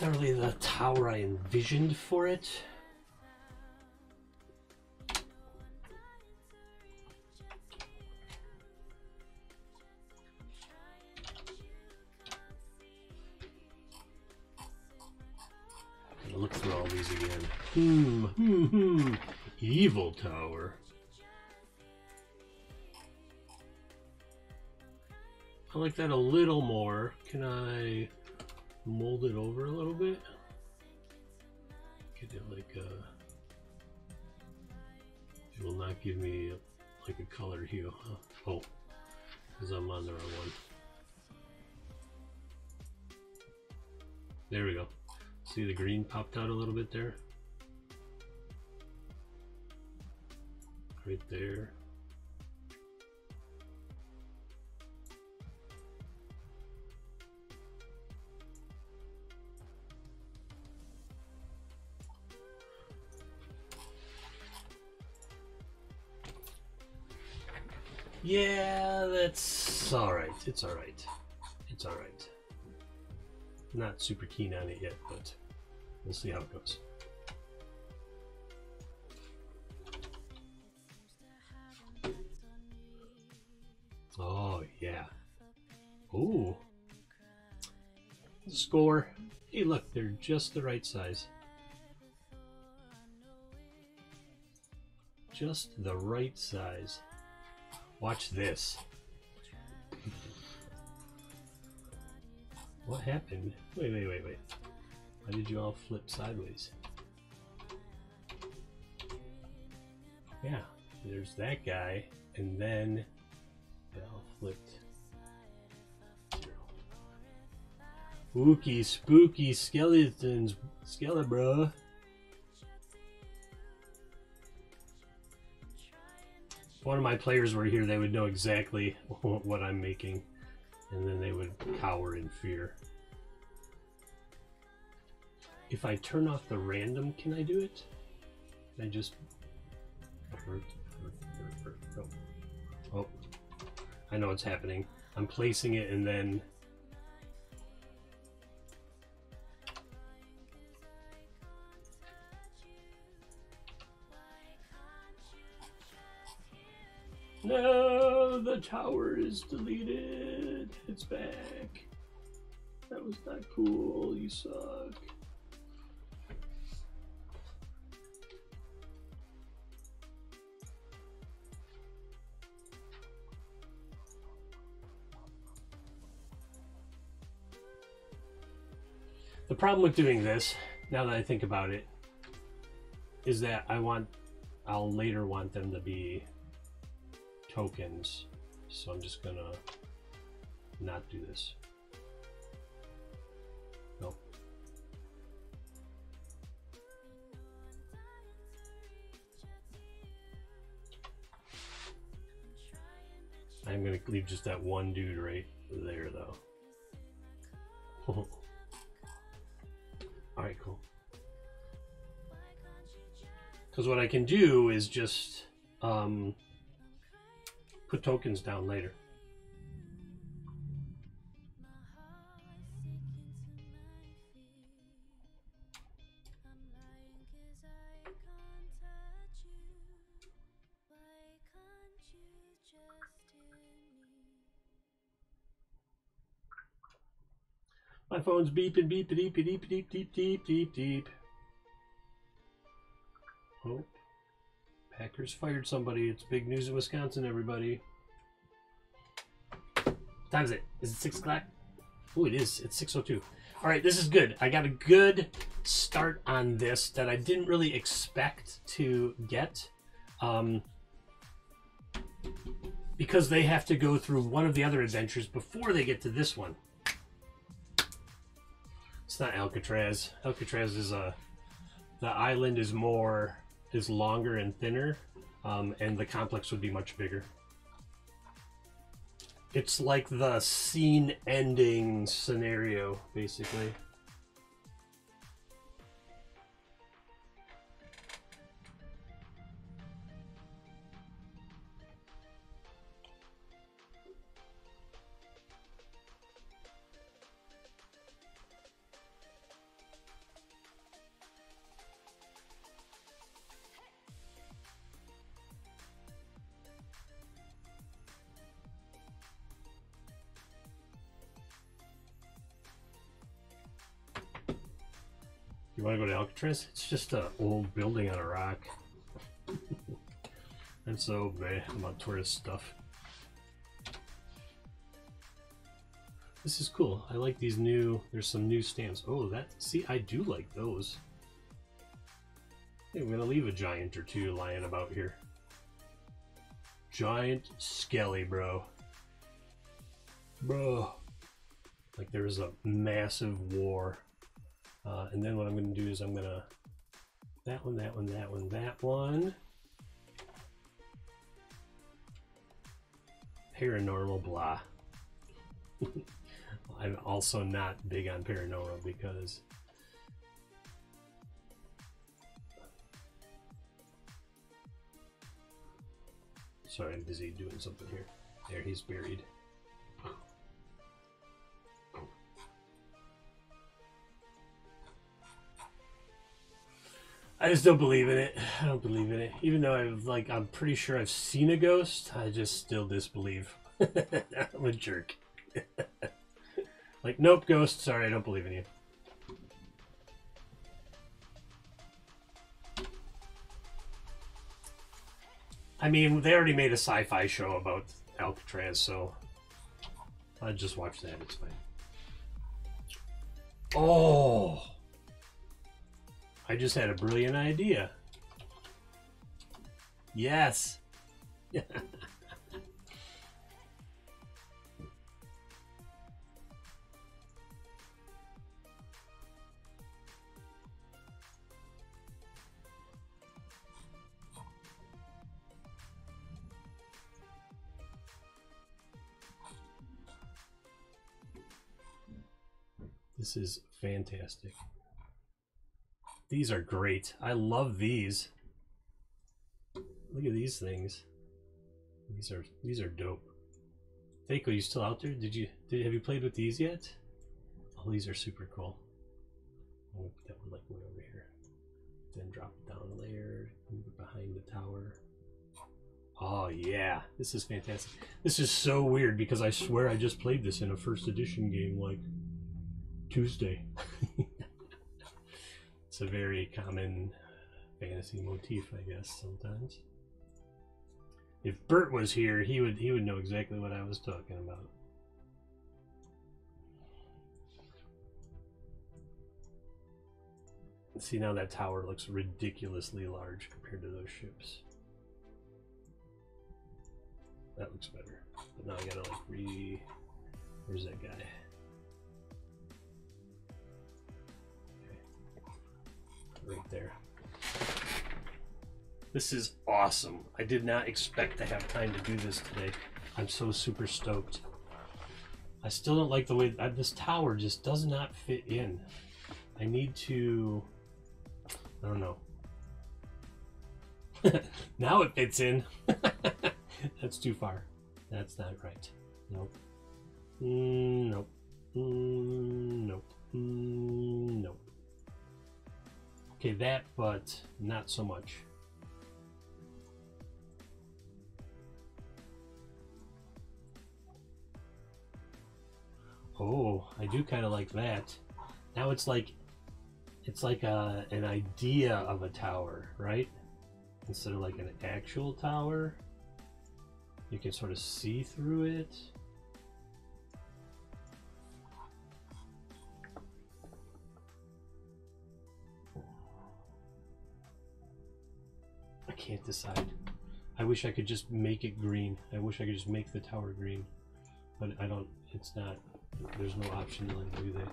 Really the tower I envisioned for it. Hmm, hmm, hmm. Evil tower. I like that a little more. Can I mold it over a little bit? Get it like a. It will not give me like a color hue. Huh? Oh, because I'm on the wrong one. There we go. See the green popped out a little bit there? Right there. Yeah, that's alright. It's alright. It's alright. Not super keen on it yet, but we'll see how it goes. Ooh. Score. Hey, look, they're just the right size. Just the right size. Watch this. What happened? Wait, wait, wait, wait. Why did you all flip sideways? Yeah, there's that guy, and then they all flipped. Spooky, spooky skeletons, skelebro. If one of my players were here, they would know exactly what I'm making, and then they would cower in fear. If I turn off the random, can I do it? Can I just... Oh. oh. I know what's happening. I'm placing it and then... No, the tower is deleted. It's back. That was not cool. You suck. The problem with doing this, now that I think about it, is that I want, I'll later want them to be tokens. So I'm just gonna not do this. Nope. I'm gonna leave just that one dude right there though. Alright, cool. Because what I can do is just um, put tokens down later. My phone's beeping, beep, beep, beep, beep, beep, beep, beep, beep. Oh, Packers fired somebody. It's big news in Wisconsin, everybody. What Time is it? Is it six o'clock? Oh, it is. It's six o two. All right, this is good. I got a good start on this that I didn't really expect to get, um, because they have to go through one of the other adventures before they get to this one. It's not Alcatraz. Alcatraz is a the island is more is longer and thinner, um, and the complex would be much bigger. It's like the scene ending scenario, basically. It's just an old building on a rock. and so, man, about tourist stuff. This is cool. I like these new, there's some new stamps. Oh, that, see, I do like those. Hey, I'm to leave a giant or two lying about here. Giant Skelly, bro. Bro. Like there was a massive war uh, and then what I'm going to do is I'm going to that one, that one, that one, that one. Paranormal blah. I'm also not big on paranormal because Sorry, I'm busy doing something here. There, he's buried. I just don't believe in it. I don't believe in it. Even though I've like I'm pretty sure I've seen a ghost, I just still disbelieve. I'm a jerk. like, nope, ghost, sorry, I don't believe in you. I mean, they already made a sci-fi show about Alcatraz, so I just watch that. It's fine. Oh. I just had a brilliant idea. Yes. this is fantastic. These are great. I love these. Look at these things. These are these are dope. Faco, you still out there? Did you did have you played with these yet? Oh, these are super cool. Put that one like way over here. Then drop it down a layer, move it behind the tower. Oh yeah, this is fantastic. This is so weird because I swear I just played this in a first edition game like Tuesday. It's a very common fantasy motif, I guess, sometimes. If Bert was here, he would he would know exactly what I was talking about. See now that tower looks ridiculously large compared to those ships. That looks better. But now I gotta like re where's that guy? Right there. This is awesome. I did not expect to have time to do this today. I'm so super stoked. I still don't like the way uh, this tower just does not fit in. I need to. I don't know. now it fits in. That's too far. That's not right. Nope. Mm, nope. Mm, nope. Mm, nope. Okay, that, but not so much. Oh, I do kind of like that. Now it's like, it's like a, an idea of a tower, right? Instead of like an actual tower. You can sort of see through it. Can't decide. I wish I could just make it green. I wish I could just make the tower green. But I don't, it's not, there's no option to like do that.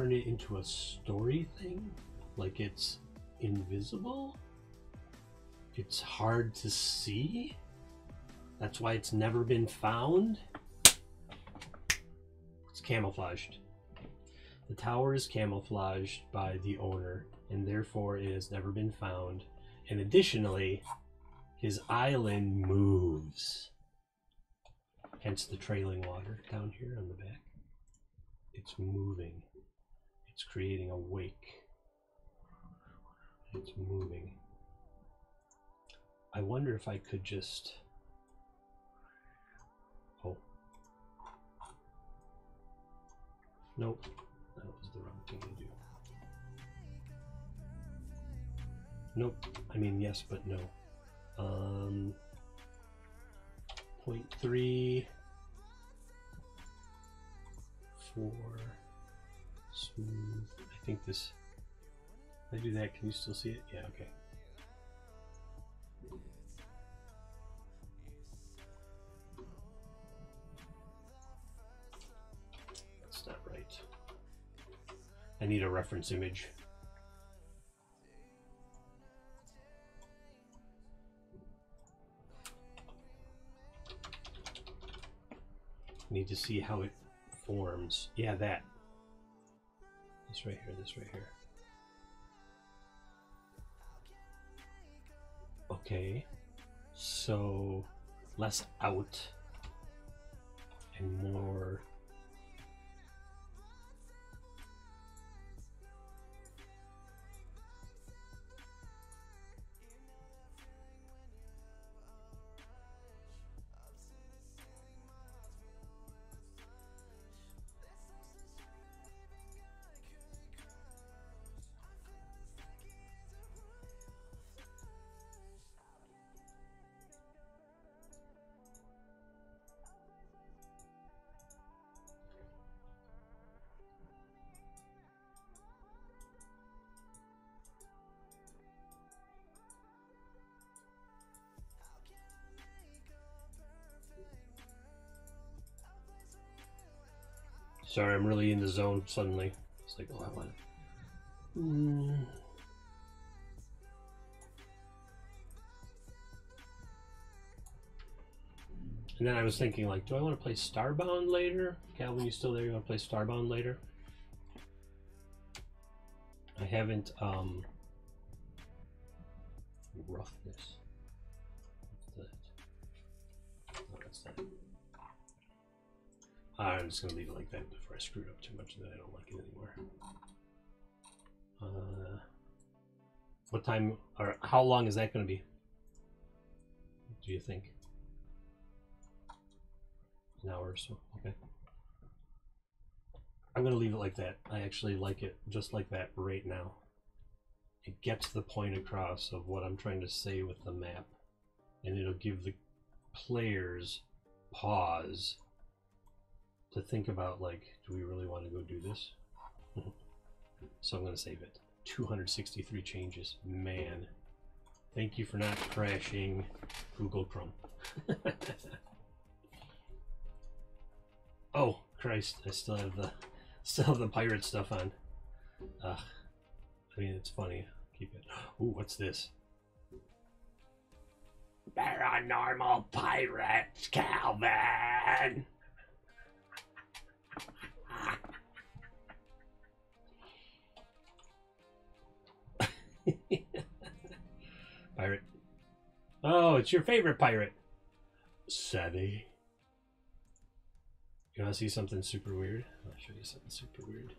Turn it into a story thing, like it's invisible. It's hard to see. That's why it's never been found. It's camouflaged. The tower is camouflaged by the owner, and therefore it has never been found. And additionally, his island moves. Hence the trailing water down here on the back. It's moving. It's creating a wake. It's moving. I wonder if I could just... Oh. Nope. That was the wrong thing to do. Nope. I mean, yes, but no. Um, 0.3, 4, Smooth. I think this. If I do that, can you still see it? Yeah, okay. That's not right. I need a reference image. Need to see how it forms. Yeah, that. This right here, this right here. Okay. So less out and more Sorry, I'm really in the zone suddenly. It's like, oh, I want it. Mm. And then I was thinking, like, do I want to play Starbound later? Calvin, you still there? You want to play Starbound later? I haven't, um, roughness. What's that? Oh, that's that. I'm just gonna leave it like that before I screw it up too much that I don't like it anymore. Uh, what time or how long is that gonna be? Do you think? An hour or so. Okay. I'm gonna leave it like that. I actually like it just like that right now. It gets the point across of what I'm trying to say with the map, and it'll give the players pause to think about like, do we really want to go do this? so I'm gonna save it. 263 changes. Man. Thank you for not crashing Google Chrome. oh Christ! I still have the still have the pirate stuff on. I mean, it's funny. Keep it. Ooh, what's this? Paranormal pirates, Calvin. pirate. Oh, it's your favorite pirate. Savvy. You want to see something super weird? I'll show you something super weird.